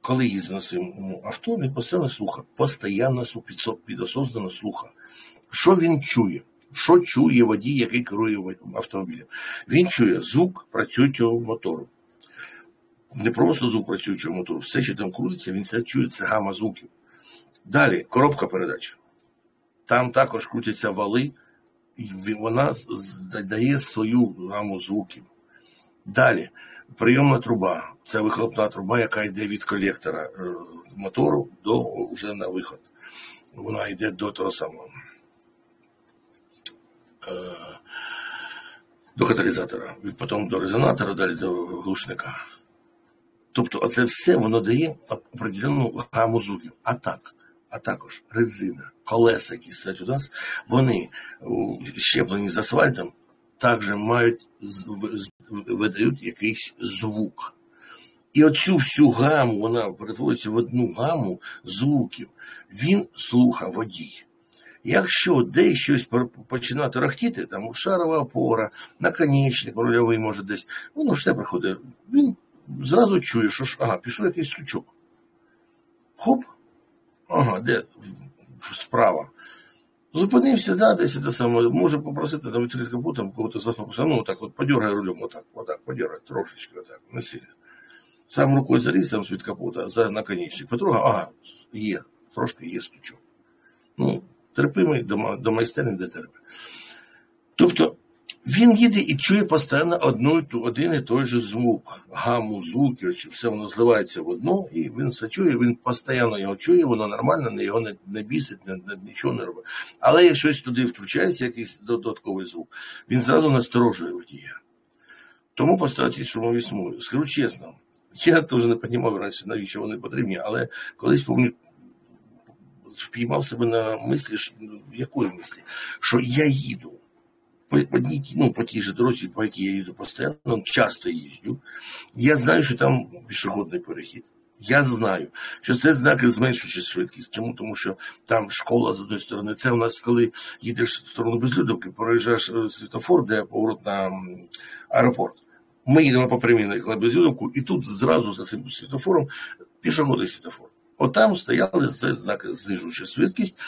[SPEAKER 1] коли їздить на своєму авто, він постійно слухає, постійно підосознано слухає. Що він чує? Що чує водій, який керує автомобілем? Він чує звук працюючого мотору. Не просто звук працюючого мотору, все, що там крутиться, він це чує, це гама звуків. Далі коробка передач. Там також крутяться вали, і вона дає свою гаму звуків. Далі прийомна труба. Це вихлопна труба, яка йде від колектора е, мотору до вже на виход. Вона йде до того самого. Е, до каталізатора, потім до резонатора, далі до глушника. Тобто, це все воно дає определенну гаму звуків. А так, а також резина, колеса, які стоять у нас, вони щеплені з асфальтом, також мають видають якийсь звук. І оцю всю гаму вона перетворюється в одну гаму звуків. Він слухав водій. Якщо десь щось починати рахтіти, там шарова опора, наконечник рульовий може десь, воно все приходить. Він зразу чує, що ага, пішов якийсь стучок. Хоп, ага, де справа. Зупинився, да, десь це саме, може попросити там відкрити капот, там кого-то з вас попросив, ну так от подергай рулем, отак, отак, подергай, трошечки, отак, не сильно. Сам рукою заліз там з-під капота за наконечник, потрогав, ага, є, трошки є стучок. Ну, терпимий до, до майстерні, де терпить. Тобто він їде і чує постійно одну, один і той же звук, гаму звуків, все воно зливається в одну, і він все чує, він постійно його чує, воно нормально, його не, не бісить, не, нічого не робить. Але як щось туди включається, якийсь додатковий звук, він зразу насторожує водія. Тому поставити шумові смуги. Скажу чесно, я теж не розумів раніше, навіщо вони потрібні, але колись пам'ятаю, впіймав себе на мислі, якої мислі, що я їду по, по, ну, по тій же дорозі, по якій я їду постійно, часто їжджу, я знаю, що там пішохідний перехід. Я знаю, що це знаки зменшуючи швидкість. Чому? Тому що там школа з одної сторони. Це у нас, коли їдеш в сторону Безлюдовки, проїжджаєш е, світофор, де поворот на аеропорт. Ми їдемо по прямій на і тут зразу за цим світофором пішохідний світофор. Отам стояли знаки знижуючи швидкість.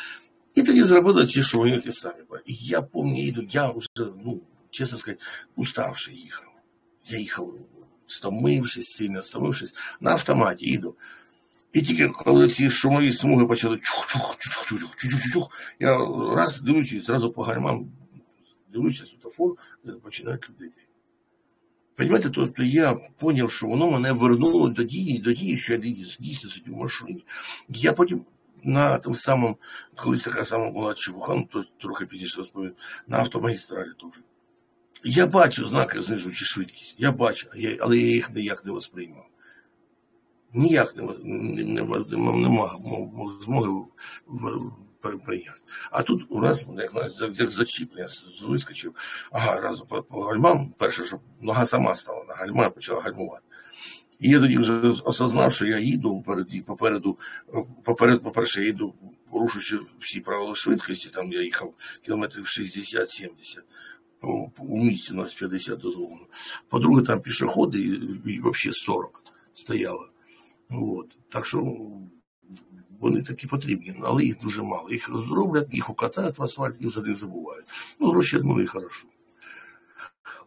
[SPEAKER 1] І тоді зробили ті, що самі. І я пам'ятаю, я вже, ну, чесно сказати, уставши їхав. Я їхав, стомившись, сильно стомившись, на автоматі їду. І тільки коли ці шумові смуги почали чух-чух-чух-чух-чух-чух-чух, я раз дивлюся і зразу по гальмам дивлюся світофор, починаю крутити. Понимаєте, тобто я зрозумів, що воно мене вернуло до дії, до дії, що я дійсно сидів в машині. Я потім на тому самому, колись така сама була чебуха, ну то трохи пізніше розповім, на автомагістралі теж. Я бачу знаки знижуючи швидкість. Я бачу, але я їх ніяк не восприймав. Ніяк не, не, не, не мав змоги прийняти. А тут у нас як, як зачіплення вискочив, ага, разом по, по гальмам, перше, щоб нога сама стала на гальма, почала гальмувати. І я тоді вже осознав, що я їду попереду, попереду, поперед, по-перше, я їду, порушуючи всі правила швидкості, там я їхав кілометрів 60-70. У місті у нас 50 дозволено. По-друге, там пішоходи і, і взагалі 40 стояло. От. Так що вони такі потрібні, але їх дуже мало. Їх зроблять, їх укатають в асфальт і взагалі забувають. Ну, гроші одмили хорошо.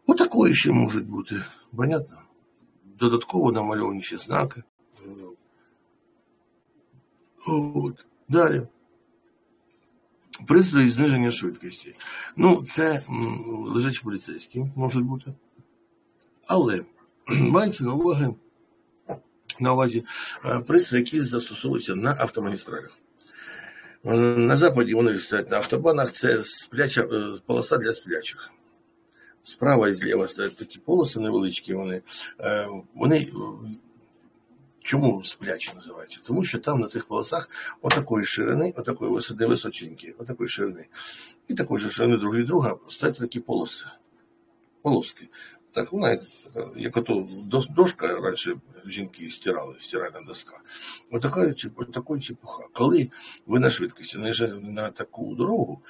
[SPEAKER 1] Отакої ще можуть бути. Понятно? додатково намальовані ще знаки. От. Далі. Пристрої зниження швидкості. Ну, це лежачі поліцейські можуть бути. Але мається на увазі на увазі е, пристрої, які застосовуються на автомагістралях. На Западі вони стоять на автобанах, це спляча, е, полоса для сплячих справа і зліва стоять такі полоси невеличкі. Вони е, вони чому сплячі називаються? Тому що там на цих полосах отакої ширини, отакої висоти височенькі, отакої ширини. І такої ж ширини другої друга стоять такі полоси. Полоски. Так вона як, ото дошка раніше жінки стирали, стиральна доска. Отака такої чепуха. Коли ви на швидкості наїжджаєте на таку дорогу,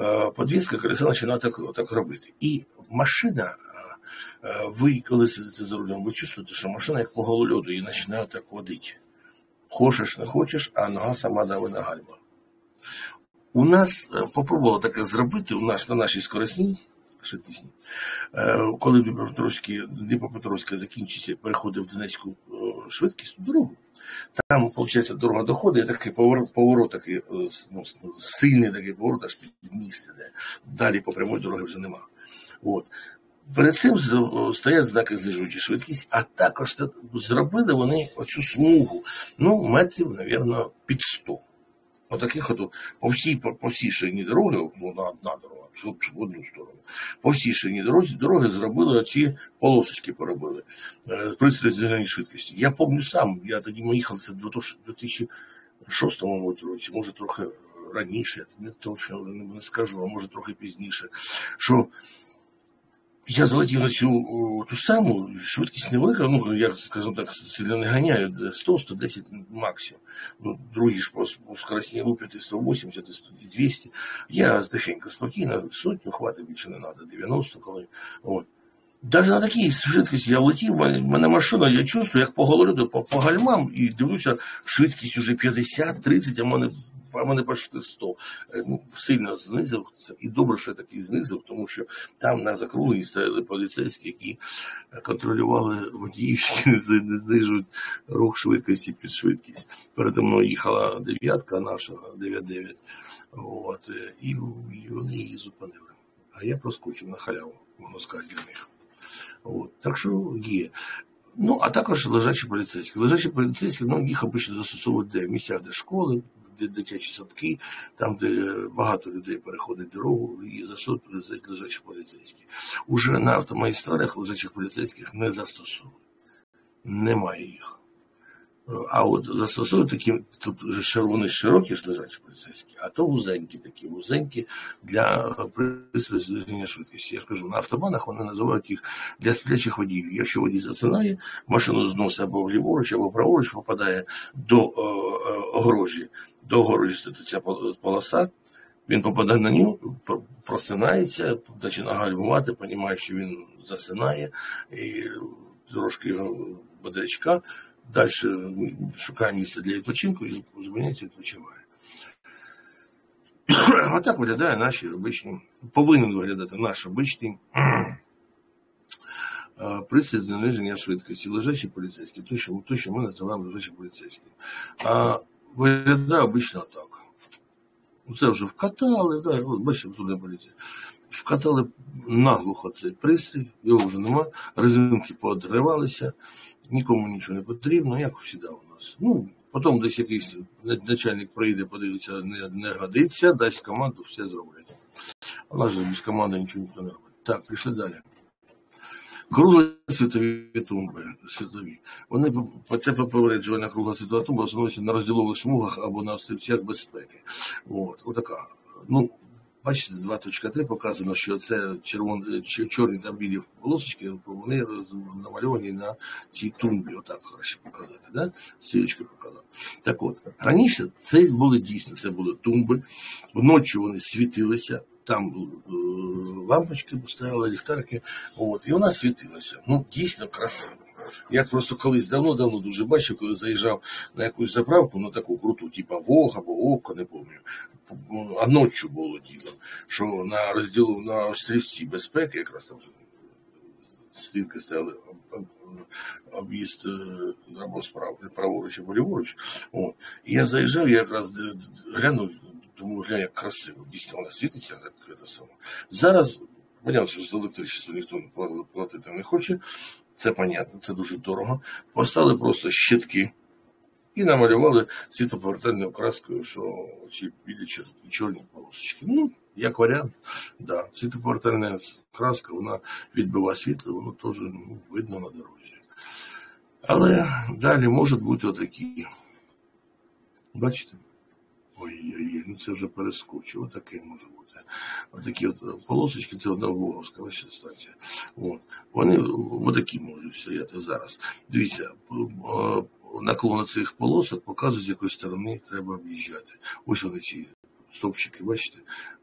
[SPEAKER 1] е, подвізка колеса починає так, так робити. І машина, ви коли сидите за рулем, ви чувствуєте, що машина як по голольоду її починає так водити. Хочеш, не хочеш, а нога сама дави на гальма. У нас попробували таке зробити у нас на нашій скоростній швидкісні. Коли Дніпропетровський, Дніпропетровська закінчиться, переходить в Донецьку швидкість дорогу. Там, виходить, дорога доходить, такий поворот, поворот такий, ну, сильний такий поворот, аж під місце, де далі по прямої дороги вже немає. От. Перед цим стоять знаки знижуючи швидкість, а також зробили вони оцю смугу, ну, метрів, мабуть, під 100. Отаких от, от по всій по, по всій ширині дороги, ну, на одна дорога, в одну сторону, по всій ширині дороги, дороги зробили ці полосочки поробили. Е, Пристрій зниження швидкості. Я пам'ятаю сам, я тоді ми їхали, це в 2006 році, може трохи раніше, я не точно не скажу, а може трохи пізніше. що я залетів на цю ту саму, швидкість невелика, ну, я, скажімо так, сильно не ганяю, 100-110 максимум. Ну, другі ж по, по скоростній лупити 180, 200. Я тихенько, спокійно, сотню хватить більше не треба, 90 коли. От. Даже на такій швидкості я влетів, мене машина, я чувствую, як по голоду, по, по гальмам, і дивлюся, швидкість уже 50-30, а в мене а мене почти 100. Е, Ну, сильно знизив це. І добре, що я такий знизив, тому що там на закругленні стояли поліцейські, які контролювали водіїв, які не знижують рух швидкості під швидкість. Передо мною їхала дев'ятка наша, 9-9. От, е, і, вони її зупинили. А я проскочив на халяву, можна сказати, для них. От, так що є. Ну, а також лежачі поліцейські. Лежачі поліцейські, ну, їх обично застосовують де в місцях, де школи, дитячі садки, там, де багато людей переходить дорогу, і застосовують лежачі поліцейські. Уже на автомагістралях лежачих поліцейських не застосовують. Немає їх. А от застосовують такі, тут вже вони широкі ж лежачі поліцейські, а то вузенькі такі, вузенькі для пристрою швидкості. Я ж кажу, на автобанах вони називають їх для сплячих водіїв. Якщо водій засинає, машину зносить або вліворуч, або праворуч попадає до е, е, огорожі, до огорожі ця полоса, він попадає на про- просинається, починає гальмувати, розуміє, що він засинає, і трошки його бодрячка, далі шукає місце для відпочинку і зупиняється відпочиває. Отак виглядає наші обичні, повинен виглядати наш обичний пристрій зниження швидкості, лежачі поліцейські, то, що ми називаємо лежачі поліцейські. А виглядає обично так. Це вже вкатали, да, от бачите, не поліція. Вкатали наглухо цей пристрій, його вже нема, резинки поодривалися, нікому нічого не потрібно, як завжди у нас. Ну, потім десь якийсь начальник прийде, подивиться, не, не годиться, дасть команду, все зроблять. Нас же без команди нічого ніхто не робить. Так, пішли далі. Круглі світові тумби, світові. Вони це попереджувальна кругла світова тумба встановлюється на розділових смугах або на острівцях безпеки. От, отака. Ну, бачите, 2.3 показано, що це червон, чорні та білі полосочки, вони намальовані на цій тумбі. Отак краще показати. Да? Стрілочки показав. Так от, раніше це були дійсно, це були тумби. Вночі вони світилися. Там е, лампочки стояли, ліхтарики, от, і вона світилася. Ну, дійсно красиво. Я просто колись давно-давно дуже бачив, коли заїжджав на якусь заправку, ну таку круту, типа Вог або Око, не пам'ятаю. А ночі було діло, що на розділу на острівці безпеки, якраз там стрілки стояли об- об- об'їзд е, або справа, праворуч або ліворуч. От. І я заїжджав, я якраз глянув, гля, як красиво, дійсно вона світиться, так це саме. Зараз, понятно, що за електричество ніхто не платити не хоче, це понятно, це дуже дорого. Поставили просто щитки і намалювали світоповертальною краскою, що ці білі і чорні полосочки. Ну, як варіант, да. Світоповертальна краска, вона відбиває світло, воно теж ну, видно на дорозі. Але далі можуть бути отакі. Бачите? Ой-ой-ой, ну це вже перескочив. Отакий може бути. Отакі от полосочки, це одна Воговська станція. От. Вони отакі можуть стояти зараз. Дивіться, наклони цих полосок показують, з якої сторони треба об'їжджати. Ось вони ці стовпчики, бачите?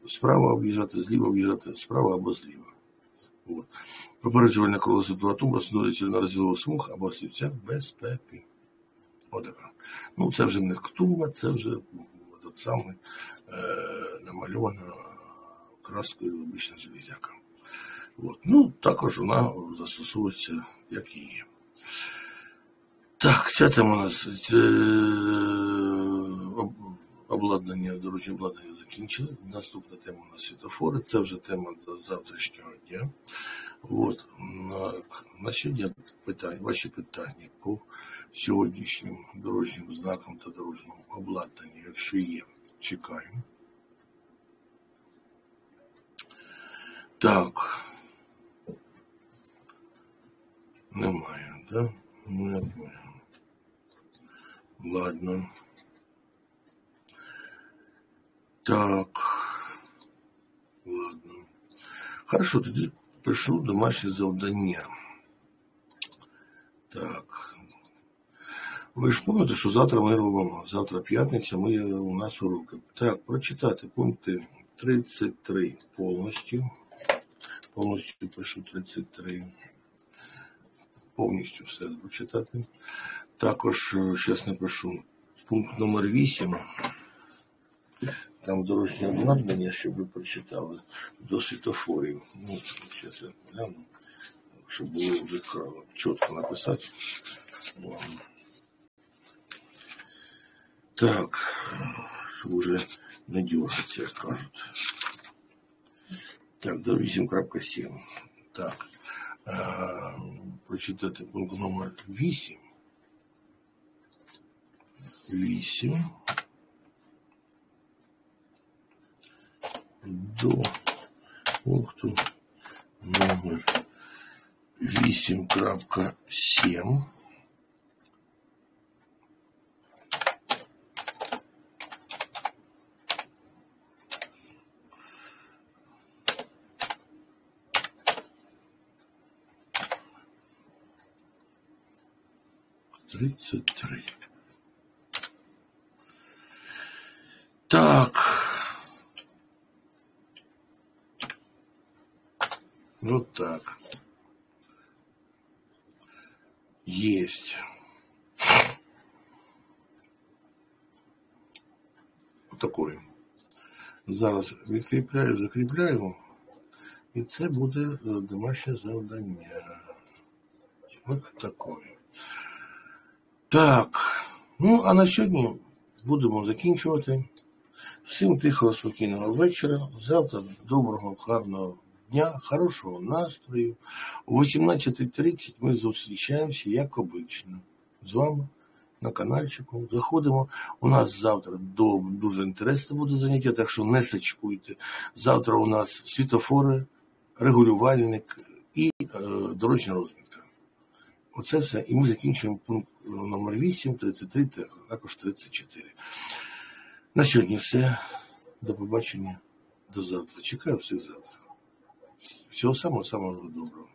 [SPEAKER 1] Справа об'їжджати, зліва об'їжджати, справа або зліва. От. Попереджувальна кругла світова тумба становиться на розділових смуг або слівцях безпеки. Отака. Ну, це вже не тумба, це вже ну, тот самий е, намальована краскою обична железяка. От. Ну, також вона застосовується, як є. Так, ця тема у нас е, об- обладнання, дорожнє обладнання закінчили. Наступна тема у нас світофори. Це вже тема завтрашнього дня. От, на, на сьогодні питання, ваші питання по сьогоднішнім дорожнім знакам та дорожньому обладнанню, якщо є, чекаємо. Так. Немає, так? Да? Немає. Ладно. Так. Ладно. Хорошо, тоді пишу домашнє завдання. Так. Ви ж пам'ятаєте, що завтра ми робимо. Завтра п'ятниця, ми у нас уроки. Так, прочитати пункти 33 повністю. Повністю пишу 33. Повністю все прочитати. Також зараз напишу пункт номер 8. Там дорожнє обладнання, щоб ви прочитали, до світофорів. Ну, зараз я гляну, щоб було вже чітко написати. Так, уже дергатися, як кажуть. Так, до 8.7. Так. Е, прочитати пункт номер 8. 8. До пункту номер 8.7. Тридцать три. Так. Вот так. Есть. Отакої. Зараз відкріпляю, закріпляю. І це буде е, домашнє завдання. От такое. Так. Ну, а на сьогодні будемо закінчувати. Всім тихого, спокійного вечора. Завтра доброго, гарного дня, хорошого настрою. О 18.30 ми зустрічаємося, як обично. З вами на каналчику. Заходимо. У нас завтра дуже інтересне буде заняття, так що не сачкуйте. Завтра у нас світофори, регулювальник і е, дорожня розмітка. Оце все. І ми закінчуємо пункт номер 8, 33, також 34. На сьогодні все. До побачення. До завтра. Чекаю всіх завтра. Всього самого самого доброго.